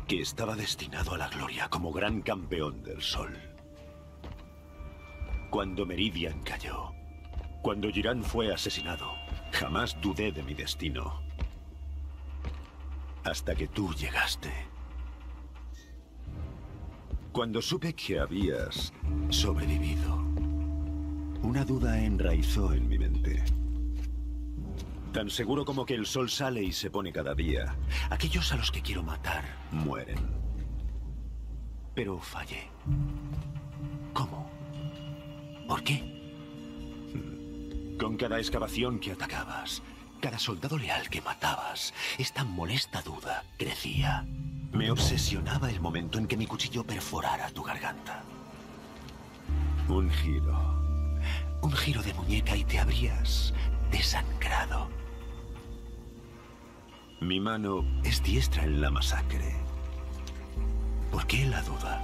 Que estaba destinado a la gloria como gran campeón del sol. Cuando Meridian cayó, cuando Girán fue asesinado, jamás dudé de mi destino. Hasta que tú llegaste. Cuando supe que habías sobrevivido, una duda enraizó en mi mente. Tan seguro como que el sol sale y se pone cada día, aquellos a los que quiero matar mueren. Pero fallé. ¿Cómo? ¿Por qué? Con cada excavación que atacabas, cada soldado leal que matabas, esta molesta duda crecía. Me obsesionaba el momento en que mi cuchillo perforara tu garganta. Un giro. Un giro de muñeca y te habrías desangrado. Mi mano es diestra en la masacre. ¿Por qué la duda?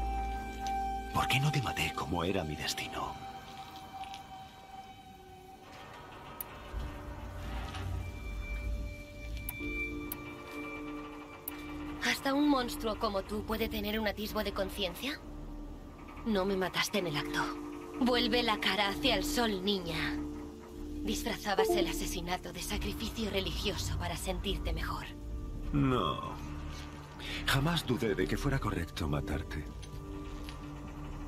¿Por qué no te maté como era mi destino? ¿Hasta un monstruo como tú puede tener un atisbo de conciencia? No me mataste en el acto. Vuelve la cara hacia el sol, niña. Disfrazabas el asesinato de sacrificio religioso para sentirte mejor. No. Jamás dudé de que fuera correcto matarte.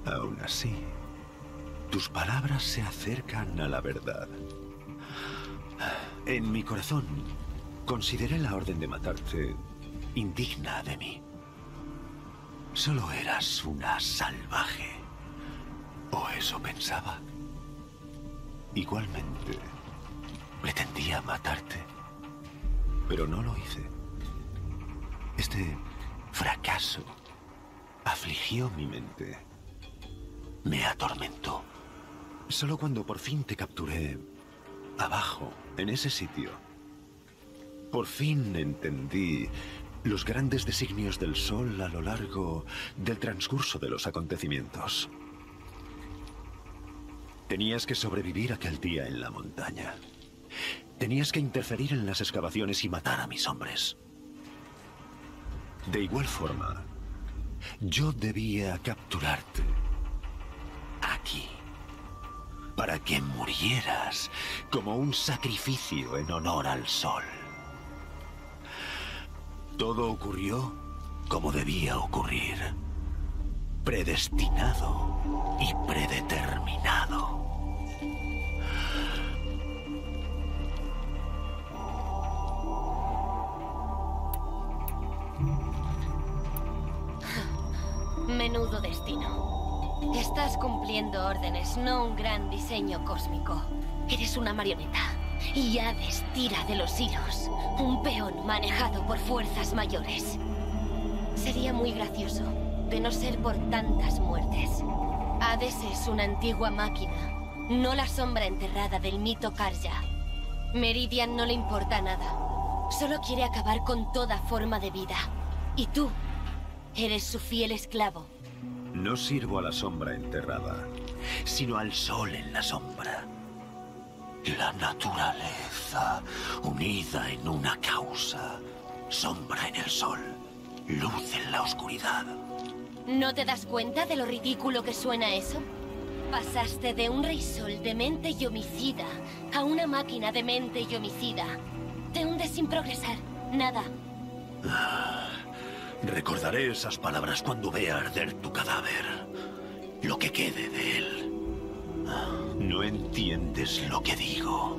Aún así, tus palabras se acercan a la verdad. En mi corazón, consideré la orden de matarte indigna de mí. Solo eras una salvaje. O eso pensaba. Igualmente, pretendía matarte. Pero no lo hice. Este fracaso afligió mi mente. Me atormentó. Solo cuando por fin te capturé abajo, en ese sitio, por fin entendí los grandes designios del sol a lo largo del transcurso de los acontecimientos. Tenías que sobrevivir aquel día en la montaña. Tenías que interferir en las excavaciones y matar a mis hombres. De igual forma, yo debía capturarte aquí para que murieras como un sacrificio en honor al sol. Todo ocurrió como debía ocurrir predestinado y predeterminado. Menudo destino. Estás cumpliendo órdenes, no un gran diseño cósmico. Eres una marioneta. Y Hades tira de los hilos. Un peón manejado por fuerzas mayores. Sería muy gracioso de no ser por tantas muertes. Hades es una antigua máquina, no la sombra enterrada del mito Karja. Meridian no le importa nada. Solo quiere acabar con toda forma de vida. Y tú, eres su fiel esclavo. No sirvo a la sombra enterrada, sino al sol en la sombra. La naturaleza unida en una causa. Sombra en el sol, luz en la oscuridad. ¿No te das cuenta de lo ridículo que suena eso? Pasaste de un rey sol demente y homicida a una máquina demente y homicida. Te hundes sin progresar. Nada. Recordaré esas palabras cuando vea arder tu cadáver. Lo que quede de él. No entiendes lo que digo.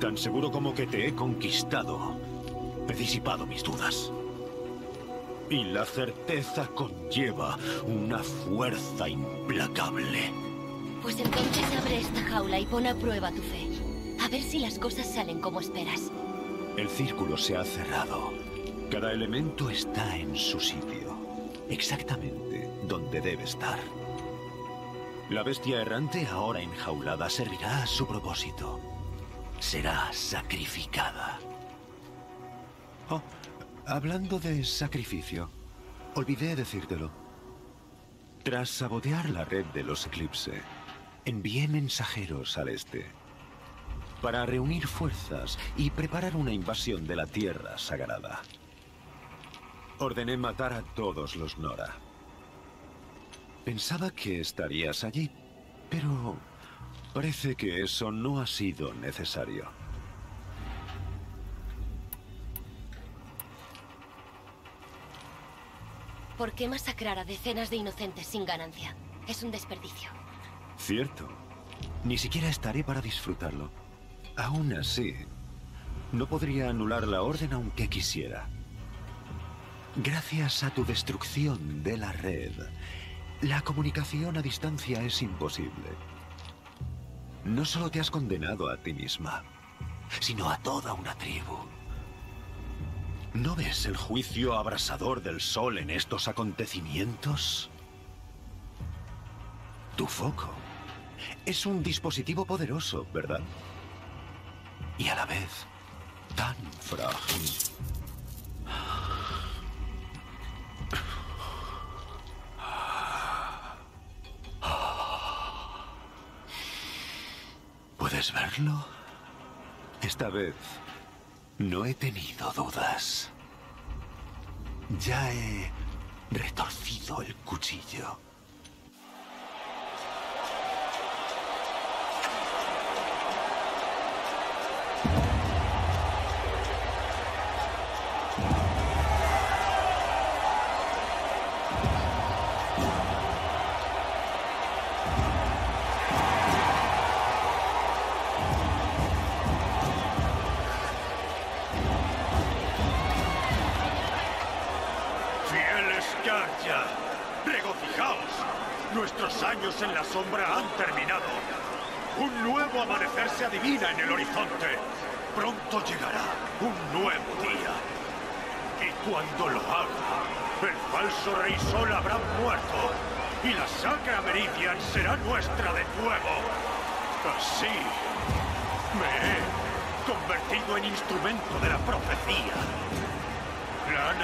Tan seguro como que te he conquistado, he disipado mis dudas. Y la certeza conlleva una fuerza implacable. Pues entonces abre esta jaula y pon a prueba tu fe. A ver si las cosas salen como esperas. El círculo se ha cerrado. Cada elemento está en su sitio. Exactamente donde debe estar. La bestia errante, ahora enjaulada, servirá a su propósito. Será sacrificada. Oh, hablando de sacrificio, olvidé decírtelo. Tras sabotear la red de los Eclipse, envié mensajeros al este para reunir fuerzas y preparar una invasión de la Tierra Sagrada. Ordené matar a todos los Nora. Pensaba que estarías allí, pero parece que eso no ha sido necesario. ¿Por qué masacrar a decenas de inocentes sin ganancia? Es un desperdicio. Cierto. Ni siquiera estaré para disfrutarlo. Aún así, no podría anular la orden aunque quisiera. Gracias a tu destrucción de la red, la comunicación a distancia es imposible. No solo te has condenado a ti misma, sino a toda una tribu. ¿No ves el juicio abrasador del sol en estos acontecimientos? Tu foco es un dispositivo poderoso, ¿verdad? Y a la vez tan frágil. ¿Puedes verlo? Esta vez no he tenido dudas. Ya he retorcido el cuchillo.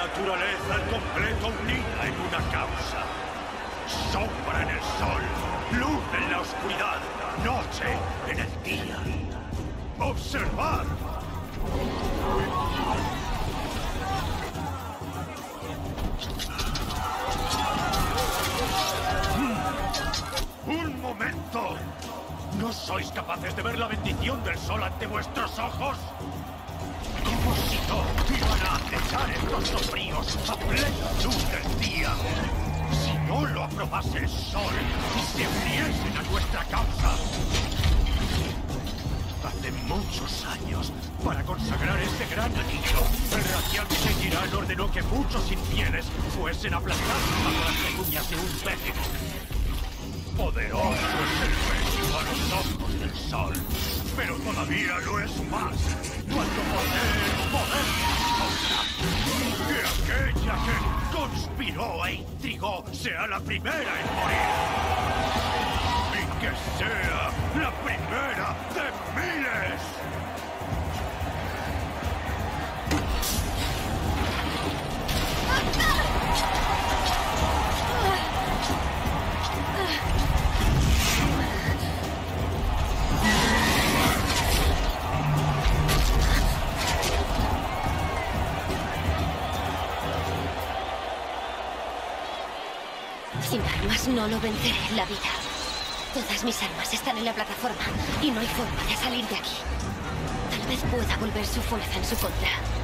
Naturaleza al completo unida en una causa. Sombra en el sol, luz en la oscuridad, noche en el día. Observad. Mm. ¡Un momento! ¿No sois capaces de ver la bendición del sol ante vuestros ojos? Como a acechar estos sombríos a plena luz del día. Si no lo aprobase el sol se uniesen a nuestra causa. Hace mucho muchos años para consagrar este gran anillo. El radiante Girán ordenó que muchos infieles fuesen aplastados bajo las pecuñas de un péndulo. Poderoso es el reino a los ojos del sol, pero todavía lo es más cuando poder, poder. Que aquella que conspiró e intrigó sea la primera en morir. Y que sea la primera armas no lo venceré en la vida. Todas mis armas están en la plataforma y no hay forma de salir de aquí. Tal vez pueda volver su fuerza en su contra.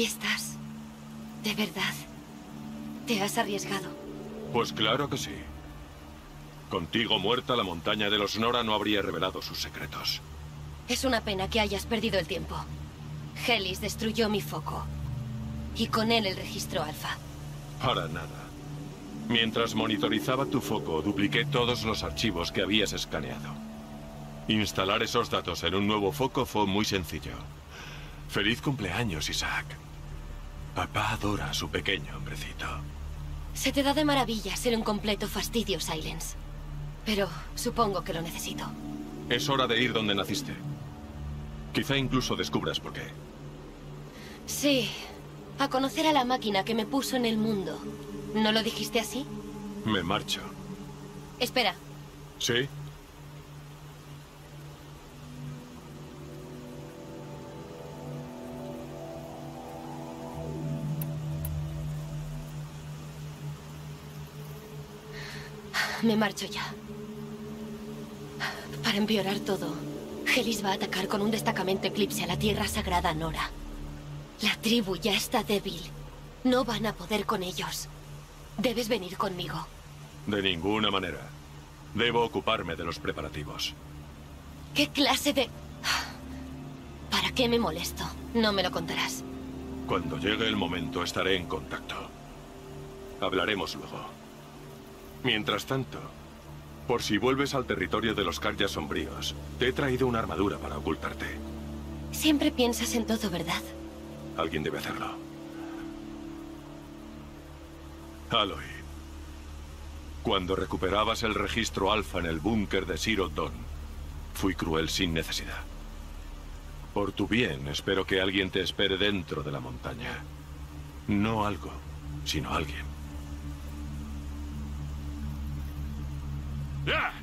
Aquí estás. De verdad. Te has arriesgado. Pues claro que sí. Contigo muerta, la montaña de los Nora no habría revelado sus secretos. Es una pena que hayas perdido el tiempo. Helis destruyó mi foco. Y con él el registro alfa. Para nada. Mientras monitorizaba tu foco, dupliqué todos los archivos que habías escaneado. Instalar esos datos en un nuevo foco fue muy sencillo. Feliz cumpleaños, Isaac. Papá adora a su pequeño hombrecito. Se te da de maravilla ser un completo fastidio, Silence. Pero supongo que lo necesito. Es hora de ir donde naciste. Quizá incluso descubras por qué. Sí, a conocer a la máquina que me puso en el mundo. ¿No lo dijiste así? Me marcho. Espera, ¿Sí? Me marcho ya. Para empeorar todo, Helis va a atacar con un destacamento eclipse a la Tierra Sagrada Nora. La tribu ya está débil. No van a poder con ellos. Debes venir conmigo. De ninguna manera. Debo ocuparme de los preparativos. ¿Qué clase de...? ¿Para qué me molesto? No me lo contarás. Cuando llegue el momento estaré en contacto. Hablaremos luego. Mientras tanto, por si vuelves al territorio de los Karjas sombríos, te he traído una armadura para ocultarte. Siempre piensas en todo, ¿verdad? Alguien debe hacerlo. Aloy. Cuando recuperabas el registro alfa en el búnker de Zero Dawn, fui cruel sin necesidad. Por tu bien, espero que alguien te espere dentro de la montaña. No algo, sino alguien. ¡Ya!